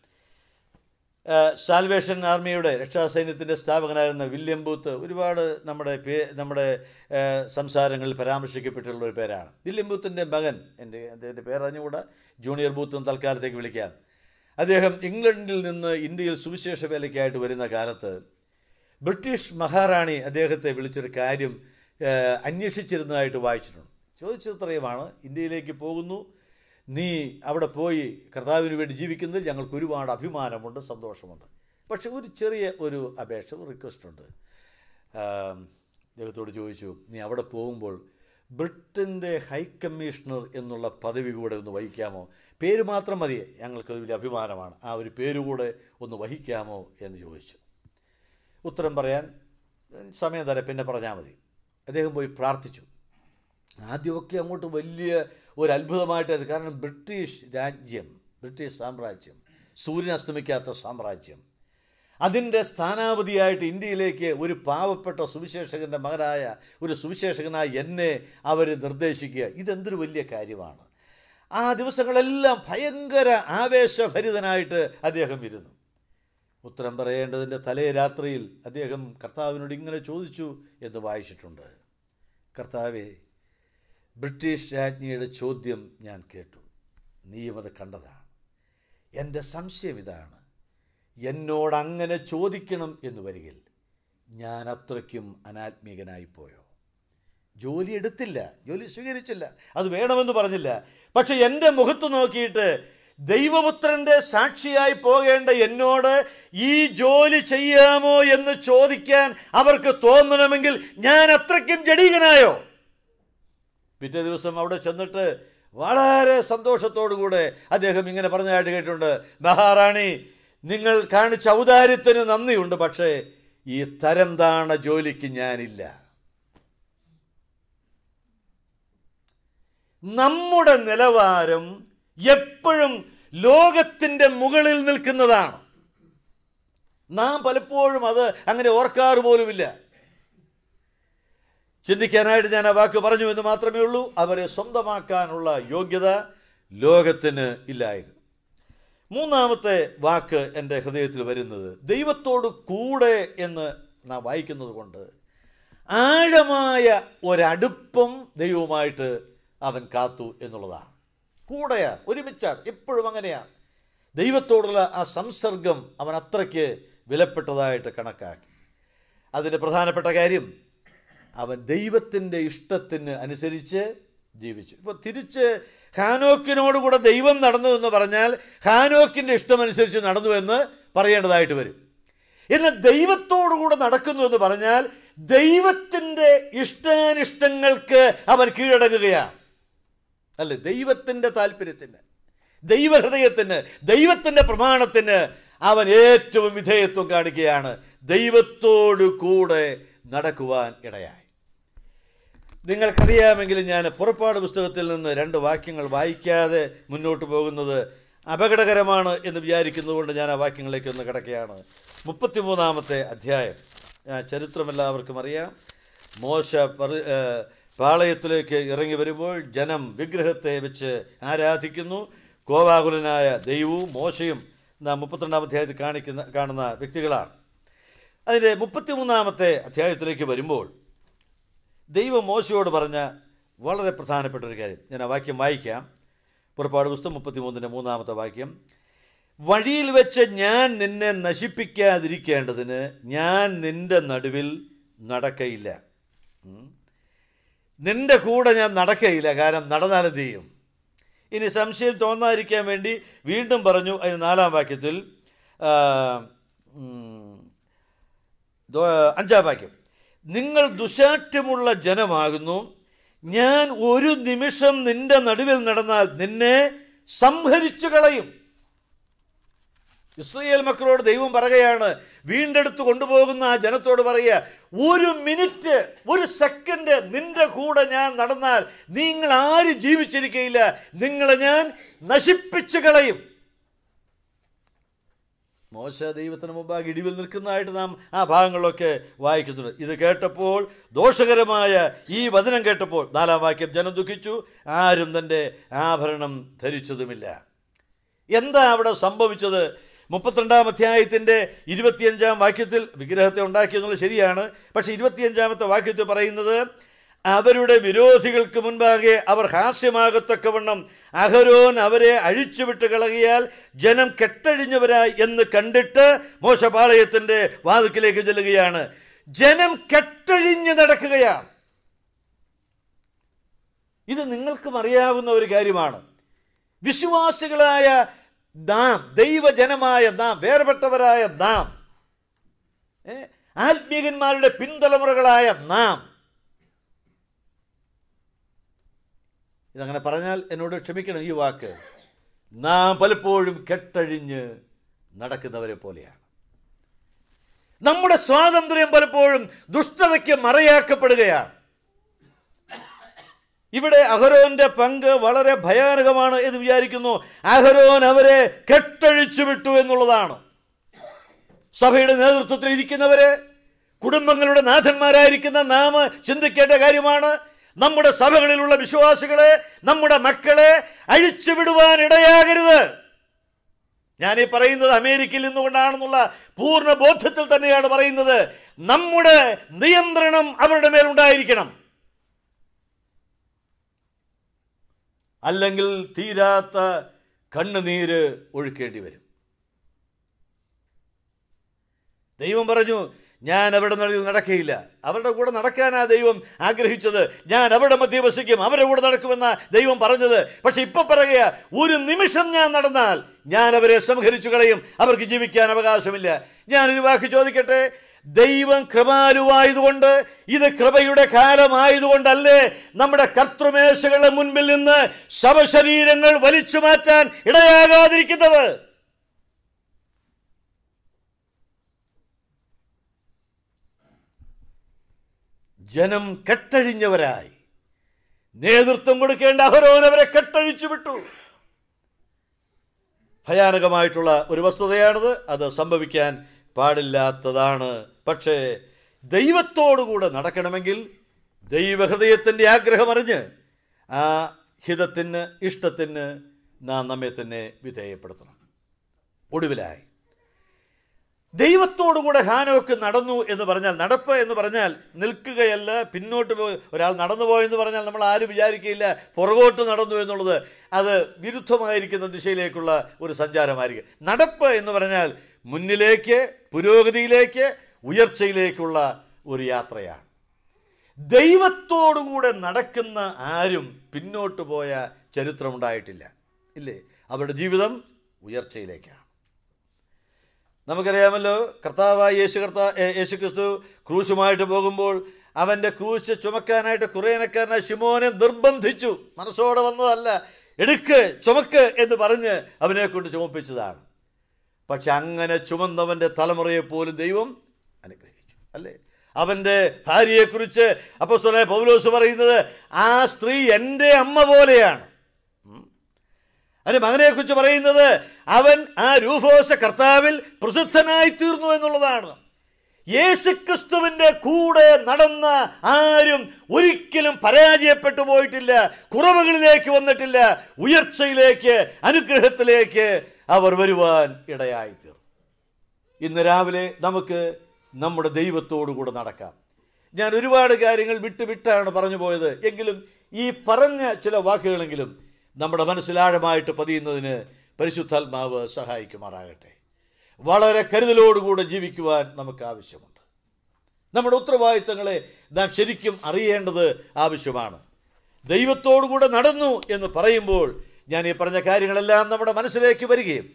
സാൽവേഷൻ ആർമിയുടെ രക്ഷാസൈന്യത്തിന്റെ സ്ഥാപകനായിരുന്ന വില്യം ബൂത്ത് ഒരുപാട് നമ്മുടെ പേ നമ്മുടെ സംസാരങ്ങളിൽ പരാമർശിക്കപ്പെട്ടിട്ടുള്ള ഒരു പേരാണ്. വില്യം ബൂത്തിന്റെ മകൻ എന്റെ അദ്ദേഹത്തിന്റെ പേരറിഞ്ഞുകൂടാ? ജൂനിയർ ബൂത്ത് തൽക്കാലത്തേക്ക് വിളിക്കാം. അദ്ദേഹം ഇംഗ്ലണ്ടിൽ നിന്ന് ഇന്ത്യയിൽ സുവിശേഷ വേലയ്ക്കായിട്ട് വരുന്ന കാലത്ത് ബ്രിട്ടീഷ് മഹാറാണി അദ്ദേഹത്തെ വിളിച്ചൊരു കാര്യം അന്വേഷിച്ചിരുന്നതായിട്ട് വായിച്ചിട്ടുണ്ട്. ചോദിച്ചത്രയുമാണ് ഇന്ത്യയിലേക്ക് പോകുന്നു നീ അവിടെ പോയി കർത്താവിന് വേണ്ടി ജീവിക്കുന്നതിൽ ഞങ്ങൾക്ക് ഒരുപാട് അഭിമാനമുണ്ട് സന്തോഷമുണ്ട്. പക്ഷെ ഒരു ചെറിയ ഒരു അപേക്ഷ റിക്വസ്റ്റ് ഉണ്ട് അദ്ദേഹത്തോട് ചോദിച്ചു നീ അവിടെ പോകുമ്പോൾ ബ്രിട്ടന്റെ ഹൈ കമ്മീഷണർ എന്നുള്ള പദവി കൂടെ ഒന്ന് വഹിക്കാമോ? പേര് മാത്രം മതി. ഞങ്ങൾക്ക് വലിയ അഭിമാനമാണ്. ആ ഒരു പേരുകൂടെ ഒന്ന് വഹിക്കാമോ എന്ന് ചോദിച്ചു. ഉത്തരം പറയാൻ സമയം തരാം. പിന്നെ പറഞ്ഞാൽ മതി. അദ്ദേഹം പോയി പ്രാർത്ഥിച്ചു. ആദ്യമൊക്കെ അങ്ങോട്ട് വലിയ ഒരു അത്ഭുതമായിട്ടായിരുന്നു. കാരണം ബ്രിട്ടീഷ് രാജ്യം ബ്രിട്ടീഷ് സാമ്രാജ്യം സൂര്യൻ അസ്തമിക്കാത്ത സാമ്രാജ്യം അതിന്റെ സ്ഥാനാപതിയായിട്ട് ഇന്ത്യയിലേക്ക് ഒരു പാവപ്പെട്ട സുവിശേഷകന്റെ മകനായ ഒരു സുവിശേഷകനായ എന്നെ അവർ നിർദ്ദേശിക്കുക ഇതെന്തൊരു വലിയ കാര്യമാണ്. ആ ദിവസങ്ങളെല്ലാം ഭയങ്കര ആവേശഭരിതനായിട്ട് അദ്ദേഹം ഇരുന്നു. ഉത്തരം പറയേണ്ടതിന്റെ തലേ രാത്രിയിൽ അദ്ദേഹം കർത്താവിനോട് ഇങ്ങനെ ചോദിച്ചു എന്ന് വായിച്ചിട്ടുണ്ട്. കർത്താവെ ബ്രിട്ടീഷ് രാജ്ഞിയുടെ ചോദ്യം ഞാൻ കേട്ടു. നീയും അത് കണ്ടതാണ്. എന്റെ സംശയം ഇതാണ്. എന്നോട് അങ്ങനെ ചോദിക്കണം എന്ന് വരികിൽ ഞാൻ അത്രയ്ക്കും അനാത്മീകനായി പോയോ ജോലി എടുത്തില്ല ജോലി സ്വീകരിച്ചില്ല അത് വേണമെന്ന് പറഞ്ഞില്ല. പക്ഷെ എന്റെ മുഖത്ത് നോക്കിയിട്ട് ദൈവപുത്രന്റെ സാക്ഷിയായി പോകേണ്ട എന്നോട് ഈ ജോലി ചെയ്യാമോ എന്ന് ചോദിക്കാൻ അവർക്ക് തോന്നണമെങ്കിൽ ഞാൻ അത്രയ്ക്കും ജഡീകനായോ? പിറ്റേ ദിവസം അവിടെ ചെന്നിട്ട് വളരെ സന്തോഷത്തോടുകൂടെ അദ്ദേഹം ഇങ്ങനെ പറഞ്ഞതായിട്ട് കേട്ടിട്ടുണ്ട്. മഹാറാണി നിങ്ങൾ കാണിച്ച ഔദാര്യത്തിന് നന്ദിയുണ്ട് പക്ഷേ ഈ തരം താണ ജോലിക്ക് ഞാനില്ല. നമ്മുടെ നിലവാരം എപ്പോഴും ലോകത്തിന്റെ മുകളിൽ നിൽക്കുന്നതാണ്. നാം പലപ്പോഴും അത് അങ്ങനെ ഓർക്കാറ് പോലുമില്ല. ചിന്തിക്കാനായിട്ട് ഞാൻ ആ വാക്ക് പറഞ്ഞു എന്ന് മാത്രമേ ഉള്ളൂ. അവരെ സ്വന്തമാക്കാനുള്ള യോഗ്യത ലോകത്തിന് ഇല്ലായിരുന്നു. മൂന്നാമത്തെ വാക്ക് എന്റെ ഹൃദയത്തിൽ വരുന്നത് ദൈവത്തോട് കൂടെ എന്ന് നാം വായിക്കുന്നത് കൊണ്ട് ആഴമായ ഒരടുപ്പം ദൈവവുമായിട്ട് അവൻ കാത്തു എന്നുള്ളതാണ്. കൂടെയാണ് ഒരുമിച്ചാണ് എപ്പോഴും അങ്ങനെയാണ്. ദൈവത്തോടുള്ള ആ സംസർഗം അവൻ അത്രയ്ക്ക് വിലപ്പെട്ടതായിട്ട് കണക്കാക്കി. അതിന്റെ പ്രധാനപ്പെട്ട കാര്യം അവൻ ദൈവത്തിന്റെ ഇഷ്ടത്തിന് അനുസരിച്ച് ജീവിച്ചു. ഇപ്പോൾ തിരിച്ച് ഹാനോക്കിനോടുകൂടെ ദൈവം നടന്നു എന്ന് പറഞ്ഞാൽ ഹാനോക്കിന്റെ ഇഷ്ടമനുസരിച്ച് നടന്നു എന്ന് പറയേണ്ടതായിട്ട് വരും. എന്നാൽ ദൈവത്തോടുകൂടെ നടക്കുന്നു എന്ന് പറഞ്ഞാൽ ദൈവത്തിന്റെ ഇഷ്ടാനിഷ്ടങ്ങൾക്ക് അവൻ കീഴടങ്ങുകയാണ്. അല്ലേ ദൈവത്തിന്റെ താല്പര്യത്തിന് ദൈവഹൃദയത്തിന് ദൈവത്തിന്റെ പ്രമാണത്തിന് അവൻ ഏറ്റവും വിധേയത്വം കാണിക്കുകയാണ്. ദൈവത്തോടു കൂടെ നടക്കുവാൻ ഇടയായി. നിങ്ങൾക്കറിയാമെങ്കിലും ഞാൻ പുറപ്പാട് പുസ്തകത്തിൽ നിന്ന് രണ്ട് വാക്യങ്ങൾ വായിക്കാതെ മുന്നോട്ട് പോകുന്നത് അപകടകരമാണ് എന്ന് വിചാരിക്കുന്നതുകൊണ്ട് ഞാൻ ആ വാക്യങ്ങളിലേക്ക് ഒന്ന് കിടക്കുകയാണ്. മുപ്പത്തിമൂന്നാമത്തെ അധ്യായം. ചരിത്രം എല്ലാവർക്കും അറിയാം. മോശ പാളയത്തിലേക്ക് ഇറങ്ങി വരുമ്പോൾ ജനം വിഗ്രഹത്തെ വെച്ച് ആരാധിക്കുന്നു. കോവാകുലനായ ദൈവവും മോശയും നാം മുപ്പത്തിരണ്ടാം അധ്യായത്തിൽ കാണിക്കുന്ന കാണുന്ന വ്യക്തികളാണ്. അതിന്റെ മുപ്പത്തിമൂന്നാമത്തെ അധ്യായത്തിലേക്ക് വരുമ്പോൾ ദൈവം മോശയോട് പറഞ്ഞ വളരെ പ്രധാനപ്പെട്ട ഒരു കാര്യം. ഞാൻ ആ വാക്യം വായിക്കാം. പുറപ്പാട് പുസ്തകം മുപ്പത്തിമൂന്നിന്റെ മൂന്നാമത്തെ വാക്യം. വഴിയിൽ വെച്ച് ഞാൻ നിന്നെ നശിപ്പിക്കാതിരിക്കേണ്ടതിന് ഞാൻ നിന്റെ നടുവിൽ നടക്കയില്ല. നിന്റെ കൂടെ ഞാൻ നടക്കയില്ല കാരണം നടന്നാലും ചെയ്യും ഇനി സംശയം തോന്നാതിരിക്കാൻ വേണ്ടി വീണ്ടും പറഞ്ഞു അതിന് നാലാം വാക്യത്തിൽ അഞ്ചാം വാക്യം. നിങ്ങൾ ദുശാഠ്യമുള്ള ജനമാകുന്നു. ഞാൻ ഒരു നിമിഷം നിന്റെ നടുവിൽ നടന്നാൽ നിന്നെ സംഹരിച്ചു കളയും. ഇസ്രയേൽ മക്കളോട് ദൈവം പറയുകയാണ് വീണ്ടെടുത്ത് കൊണ്ടുപോകുന്ന ആ ജനത്തോട് പറയുക ഒരു മിനിറ്റ് ഒരു സെക്കൻഡ് നിന്റെ കൂടെ ഞാൻ നടന്നാൽ നിങ്ങൾ ആരും ജീവിച്ചിരിക്കയില്ല? നിങ്ങളെ ഞാൻ നശിപ്പിച്ചു കളയും. മോശ ദൈവത്തിന് മുമ്പാകെ ഇടിവിൽ നിൽക്കുന്നതായിട്ട് നാം ആ ഭാഗങ്ങളിലൊക്കെ വായിക്കുന്നുണ്ട്. ഇത് കേട്ടപ്പോൾ ദോഷകരമായ ഈ വചനം കേട്ടപ്പോൾ നാലാം വാക്യം ജനം ദുഃഖിച്ചു ആരും തന്റെ ആഭരണം ധരിച്ചതുമില്ല. എന്താ അവിടെ സംഭവിച്ചത്? മുപ്പത്തിരണ്ടാം അധ്യായത്തിന്റെ ഇരുപത്തിയഞ്ചാം വാക്യത്തിൽ വിഗ്രഹത്തെ ഉണ്ടാക്കി എന്നുള്ളത് ശരിയാണ്. പക്ഷേ ഇരുപത്തിയഞ്ചാമത്തെ വാക്യത്തിൽ പറയുന്നത് അവരുടെ വിരോധികൾക്ക് മുൻപാകെ അവർ ഹാസ്യമാകത്തക്കവണ്ണം അഹരോൻ അവരെ അഴിച്ചുവിട്ട് കളകിയാൽ ജനം കെട്ടഴിഞ്ഞവരായി എന്ന് കണ്ടിട്ട് മോശപാളയത്തിന്റെ വാതുക്കിലേക്ക് ചെല്ലുകയാണ്. ജനം കെട്ടഴിഞ്ഞ് നടക്കുകയാണ്. ഇത് നിങ്ങൾക്കും അറിയാവുന്ന ഒരു കാര്യമാണ്. വിശ്വാസികളായ നാം ദൈവജനമായ നാം വേർപെട്ടവരായ നാം ആത്മീകന്മാരുടെ പിന്തലമുറകളായ നാം. ഇതങ്ങനെ പറഞ്ഞാൽ എന്നോട് ക്ഷമിക്കണം ഈ വാക്ക്. നാം പലപ്പോഴും കെട്ടഴിഞ്ഞ് നടക്കുന്നവരെ പോലെയാണ്. നമ്മുടെ സ്വാതന്ത്ര്യം പലപ്പോഴും ദുഷ്ടതയ്ക്ക് മറയാക്കപ്പെടുകയാണ്. ഇവിടെ അഹരോന്റെ പങ്ക് വളരെ ഭയാനകമാണ് എന്ന് വിചാരിക്കുന്നു. അഹരോൻ അവരെ കെട്ടഴിച്ചു വിട്ടു എന്നുള്ളതാണ്. സഭയുടെ നേതൃത്വത്തിൽ ഇരിക്കുന്നവരെ കുടുംബങ്ങളുടെ നാഥന്മാരായിരിക്കുന്ന നാം ചിന്തിക്കേണ്ട കാര്യമാണ്. നമ്മുടെ സഭകളിലുള്ള വിശ്വാസികളെ നമ്മുടെ മക്കളെ അഴിച്ചുവിടുവാൻ ഇടയാകരുത്. ഞാൻ ഈ പറയുന്നത് അമേരിക്കയിൽ നിന്നുകൊണ്ടാണെന്നുള്ള പൂർണ ബോധ്യത്തിൽ തന്നെയാണ് പറയുന്നത്. നമ്മുടെ നിയന്ത്രണം അവരുടെ മേലുണ്ടായിരിക്കണം അല്ലെങ്കിൽ തീരാത്ത കണ്ണുനീര് ഒഴുക്കേണ്ടി വരും. ദൈവം പറഞ്ഞു ഞാൻ അവരുടെ നടുവിൽ നടക്കുകയില്ല. അവരുടെ കൂടെ നടക്കാനാ ദൈവം ആഗ്രഹിച്ചത്. ഞാൻ അവരുടെ മധ്യ വസിക്കും. അവരുടെ കൂടെ നടക്കുമെന്ന ദൈവം പറഞ്ഞത്. പക്ഷെ ഇപ്പൊ പറയുക ഒരു നിമിഷം ഞാൻ നടന്നാൽ ഞാൻ അവരെ സംഹരിച്ചു കളയും. അവർക്ക് ജീവിക്കാൻ അവകാശമില്ല. ഞാനൊരു വാക്ക് ചോദിക്കട്ടെ? ദൈവം കൃപാലുവായതുകൊണ്ട് ഇത് കൃപയുടെ കാലമായതുകൊണ്ടല്ലേ നമ്മുടെ കർത്തൃമേശകളുടെ മുൻപിൽ നിന്ന് ശവശരീരങ്ങൾ വലിച്ചു മാറ്റാൻ ഇടയാകാതിരിക്കുന്നത്? ജനം കെട്ടഴിഞ്ഞവരായി. നേതൃത്വം കൊടുക്കേണ്ട അഹരോൻ അവരെ കെട്ടഴിച്ചു വിട്ടു. ഭയാനകമായിട്ടുള്ള ഒരു വസ്തുതയാണിത്. അത് സംഭവിക്കാൻ പാടില്ലാത്തതാണ്. പക്ഷേ ദൈവത്തോടുകൂടെ നടക്കണമെങ്കിൽ ദൈവഹൃദയത്തിന്റെ ആഗ്രഹം അറിഞ്ഞ് ആ ഹിതത്തിന് ഇഷ്ടത്തിന് നാം നമ്മെ തന്നെ വിധേയപ്പെടുത്തണം. ഒടുവിലായി. ദൈവത്തോടുകൂടെ ഹാനോക്ക് നടന്നു എന്ന് പറഞ്ഞാൽ നടപ്പ് എന്ന് പറഞ്ഞാൽ നിൽക്കുകയല്ല പിന്നോട്ട് പോയി ഒരാൾ നടന്നു പോയെന്ന് പറഞ്ഞാൽ നമ്മൾ ആരും വിചാരിക്കുകയില്ല പുറകോട്ട് നടന്നു എന്നുള്ളത് അത് വിരുദ്ധമായിരിക്കുന്ന ദിശയിലേക്കുള്ള ഒരു സഞ്ചാരമായിരിക്കും. നടപ്പ് എന്ന് പറഞ്ഞാൽ മുന്നിലേക്ക് പുരോഗതിയിലേക്ക് ഉയർച്ചയിലേക്കുള്ള ഒരു യാത്രയാണ്. ദൈവത്തോടുകൂടെ നടക്കുന്ന ആരും പിന്നോട്ട് പോയ ചരിത്രമുണ്ടായിട്ടില്ല. ഇല്ലേ? അവരുടെ ജീവിതം ഉയർച്ചയിലേക്കാണ്. നമുക്കറിയാമല്ലോ കർത്താവായ യേശു കർത്താ യേശു ക്രിസ്തു ക്രൂശുമായിട്ട് പോകുമ്പോൾ അവന്റെ ക്രൂശ് ചുമക്കാനായിട്ട് കുറേനക്കാരനെ ശിമോനെ നിർബന്ധിച്ചു. മനസ്സോടെ വന്നതല്ല. എടുക്ക് ചുമക്ക് എന്ന് പറഞ്ഞ് അവനെ കൊണ്ട് ചുമപ്പിച്ചതാണ്. പക്ഷെ അങ്ങനെ ചുമന്നവന്റെ തലമുറയെ പോലും ദൈവം അനുഗ്രഹിച്ചു അല്ലേ? അവന്റെ ഭാര്യയെക്കുറിച്ച് അപ്പോസ്തലനായ പൗലോസ് പറയുന്നത് ആ സ്ത്രീ എന്റെ അമ്മ പോലെയാണ്. അതിന് മകനെക്കുറിച്ച് പറയുന്നത് അവൻ ആ രൂപോസ കർത്താവിൽ പ്രസിദ്ധനായി തീർന്നു എന്നുള്ളതാണ്. യേശുക്രിസ്തുവിന്റെ കൂടെ നടന്ന ആരും ഒരിക്കലും പരാജയപ്പെട്ടു പോയിട്ടില്ല കുറവുകളിലേക്ക് വന്നിട്ടില്ല ഉയർച്ചയിലേക്ക് അനുഗ്രഹത്തിലേക്ക് അവർ വരുവാൻ ഇടയായി തീർന്നു ഇന്ന് രാവിലെ നമുക്ക് നമ്മുടെ ദൈവത്തോടു കൂടെ നടക്കാം. ഞാൻ ഒരുപാട് കാര്യങ്ങൾ വിട്ടുവിട്ടാണ് പറഞ്ഞു പോയത്. എങ്കിലും ഈ പറഞ്ഞ ചില വാക്കുകളെങ്കിലും നമ്മുടെ മനസ്സിലാഴമായിട്ട് പതിയുന്നതിന് പരിശുദ്ധാത്മാവ് സഹായിക്കുമാറാകട്ടെ. വളരെ കരുതലോടുകൂടെ ജീവിക്കുവാൻ നമുക്ക് ആവശ്യമുണ്ട്. നമ്മുടെ ഉത്തരവാദിത്തങ്ങളെ നാം ശരിക്കും അറിയേണ്ടത് ആവശ്യമാണ്. ദൈവത്തോടുകൂടെ നടന്നു എന്ന് പറയുമ്പോൾ ഞാൻ ഈ പറഞ്ഞ കാര്യങ്ങളെല്ലാം നമ്മുടെ മനസ്സിലേക്ക് വരികയും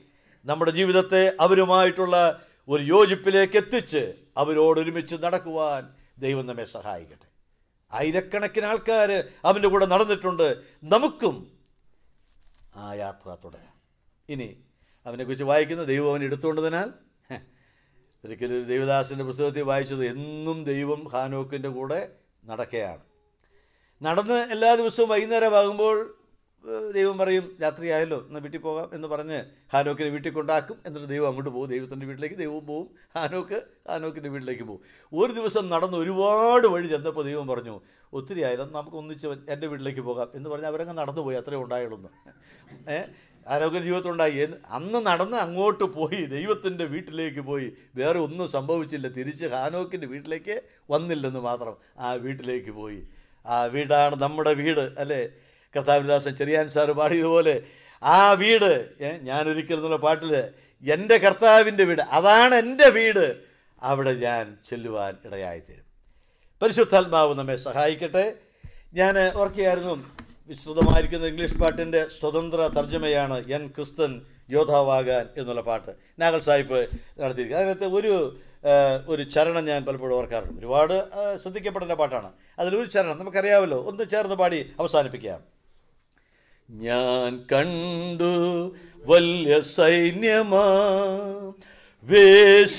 നമ്മുടെ ജീവിതത്തെ അവരുമായിട്ടുള്ള ഒരു യോജിപ്പിലേക്ക് എത്തിച്ച് അവരോടൊരുമിച്ച് നടക്കുവാൻ ദൈവം നമ്മെ സഹായിക്കട്ടെ. ആയിരക്കണക്കിന് ആൾക്കാർ അവന്റെ കൂടെ നടന്നിട്ടുണ്ട്. നമുക്കും ആ യാത്ര തുടരാം. ഇനി അവനെക്കുറിച്ച് വായിക്കുന്ന ദൈവം അവൻ എടുത്തുകൊണ്ടതിനാൽ ഒരിക്കലും ഒരു ദേവദാസിന്റെ പുസ്തകത്തിൽ വായിച്ചത് എന്നും ദൈവം ഹാനോക്കിന്റെ കൂടെ നടക്കുകയാണ്. നടന്ന് എല്ലാ ദിവസവും വൈകുന്നേരമാകുമ്പോൾ ദൈവം പറയും രാത്രിയായല്ലോ എന്നാൽ വീട്ടിൽ പോകാം എന്ന് പറഞ്ഞ് ഹാനോക്കിനെ വീട്ടിൽ കൊണ്ടാക്കും. എന്നിട്ട് ദൈവം അങ്ങോട്ട് പോകും. ദൈവത്തിന്റെ വീട്ടിലേക്ക് ദൈവവും പോവും. ഹാനോക്ക് ഹാനോക്കിന്റെ വീട്ടിലേക്ക് പോകും ഒരു ദിവസം നടന്ന് ഒരുപാട് വഴി ചെന്നപ്പോൾ ദൈവം പറഞ്ഞു ഒത്തിരി ആയാലും നമുക്ക് ഒന്നിച്ച് എന്റെ വീട്ടിലേക്ക് പോകാം എന്ന് പറഞ്ഞ് അവരങ്ങ് നടന്നു പോയി. അത്രേ ഉണ്ടായുള്ളൂ ഏ ആരോഗ്യ ജീവിതത്തിലുണ്ടായി. അന്ന് നടന്ന് അങ്ങോട്ട് പോയി. ദൈവത്തിന്റെ വീട്ടിലേക്ക് പോയി. വേറെ ഒന്നും സംഭവിച്ചില്ല. തിരിച്ച് ഹാനോക്കിന്റെ വീട്ടിലേക്ക് വന്നില്ലെന്ന് മാത്രം ആ വീട്ടിലേക്ക് പോയി. ആ വീടാണ് നമ്മുടെ വീട് അല്ലേ? കർത്താവിദാസൻ ചെറിയാൻ സാറ് പാടിയതുപോലെ ആ വീട് ഞാനൊരിക്കൽ എന്നുള്ള പാട്ടിൽ എന്റെ കർത്താവിന്റെ വീട് അതാണ് എന്റെ വീട് അവിടെ ഞാൻ ചെല്ലുവാൻ ഇടയായിത്തീരും. പരിശുദ്ധാത്മാവ് നമ്മെ സഹായിക്കട്ടെ. ഞാൻ ഓർക്കുകയായിരുന്നു വിശ്രുതമായിരിക്കുന്ന ഇംഗ്ലീഷ് പാട്ടിന്റെ സ്വതന്ത്ര തർജമയാണ് എൻ ക്രിസ്തൻ യോദ്ധാവാകാൻ എന്നുള്ള പാട്ട്. നാഗൽ സാഹിബ് നടത്തിയിരിക്കുന്നത്. അതിനകത്ത് ഒരു ഒരു ചരണം ഞാൻ പലപ്പോഴും ഓർക്കാറുണ്ട്. ഒരുപാട് ശ്രദ്ധിക്കപ്പെടേണ്ട പാട്ടാണ്. അതിലൊരു ചരണം നമുക്കറിയാമല്ലോ ഒന്ന് ചേർന്ന് പാടി അവസാനിപ്പിക്കാം. ഞാൻ കണ്ടു വല്യ സൈന്യമാ വിശ്വാസവീരരെ.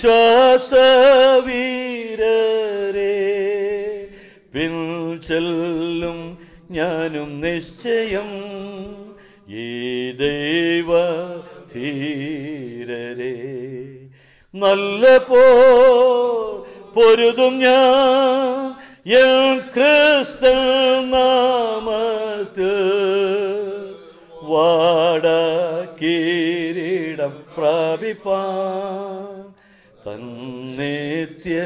പിൻ ചെല്ലും ഞാനും നിശ്ചയം ഈ ദൈവ ധീരരെ. നല്ല പോ പൊരുതും ഞാൻ എൻ ക്രിസ്തൻ വാട കിരീടം പ്രാപിപ്പാൻ തന്നേത്യ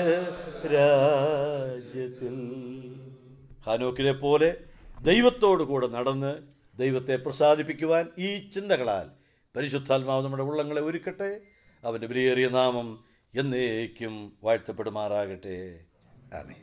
രാജ്യത്തിൽ ഹാനോക്കിനെ പോലെ ദൈവത്തോടു കൂടെ നടന്ന് ദൈവത്തെ പ്രസാദിപ്പിക്കുവാൻ ഈ ചിന്തകളാൽ പരിശുദ്ധാത്മാവ് നമ്മുടെ ഉള്ളങ്ങളെ ഒരുക്കട്ടെ. അവന്റെ വിലയേറിയ നാമം എന്നേക്കും വാഴ്ത്തപ്പെടുമാറാകട്ടെ. ആമേ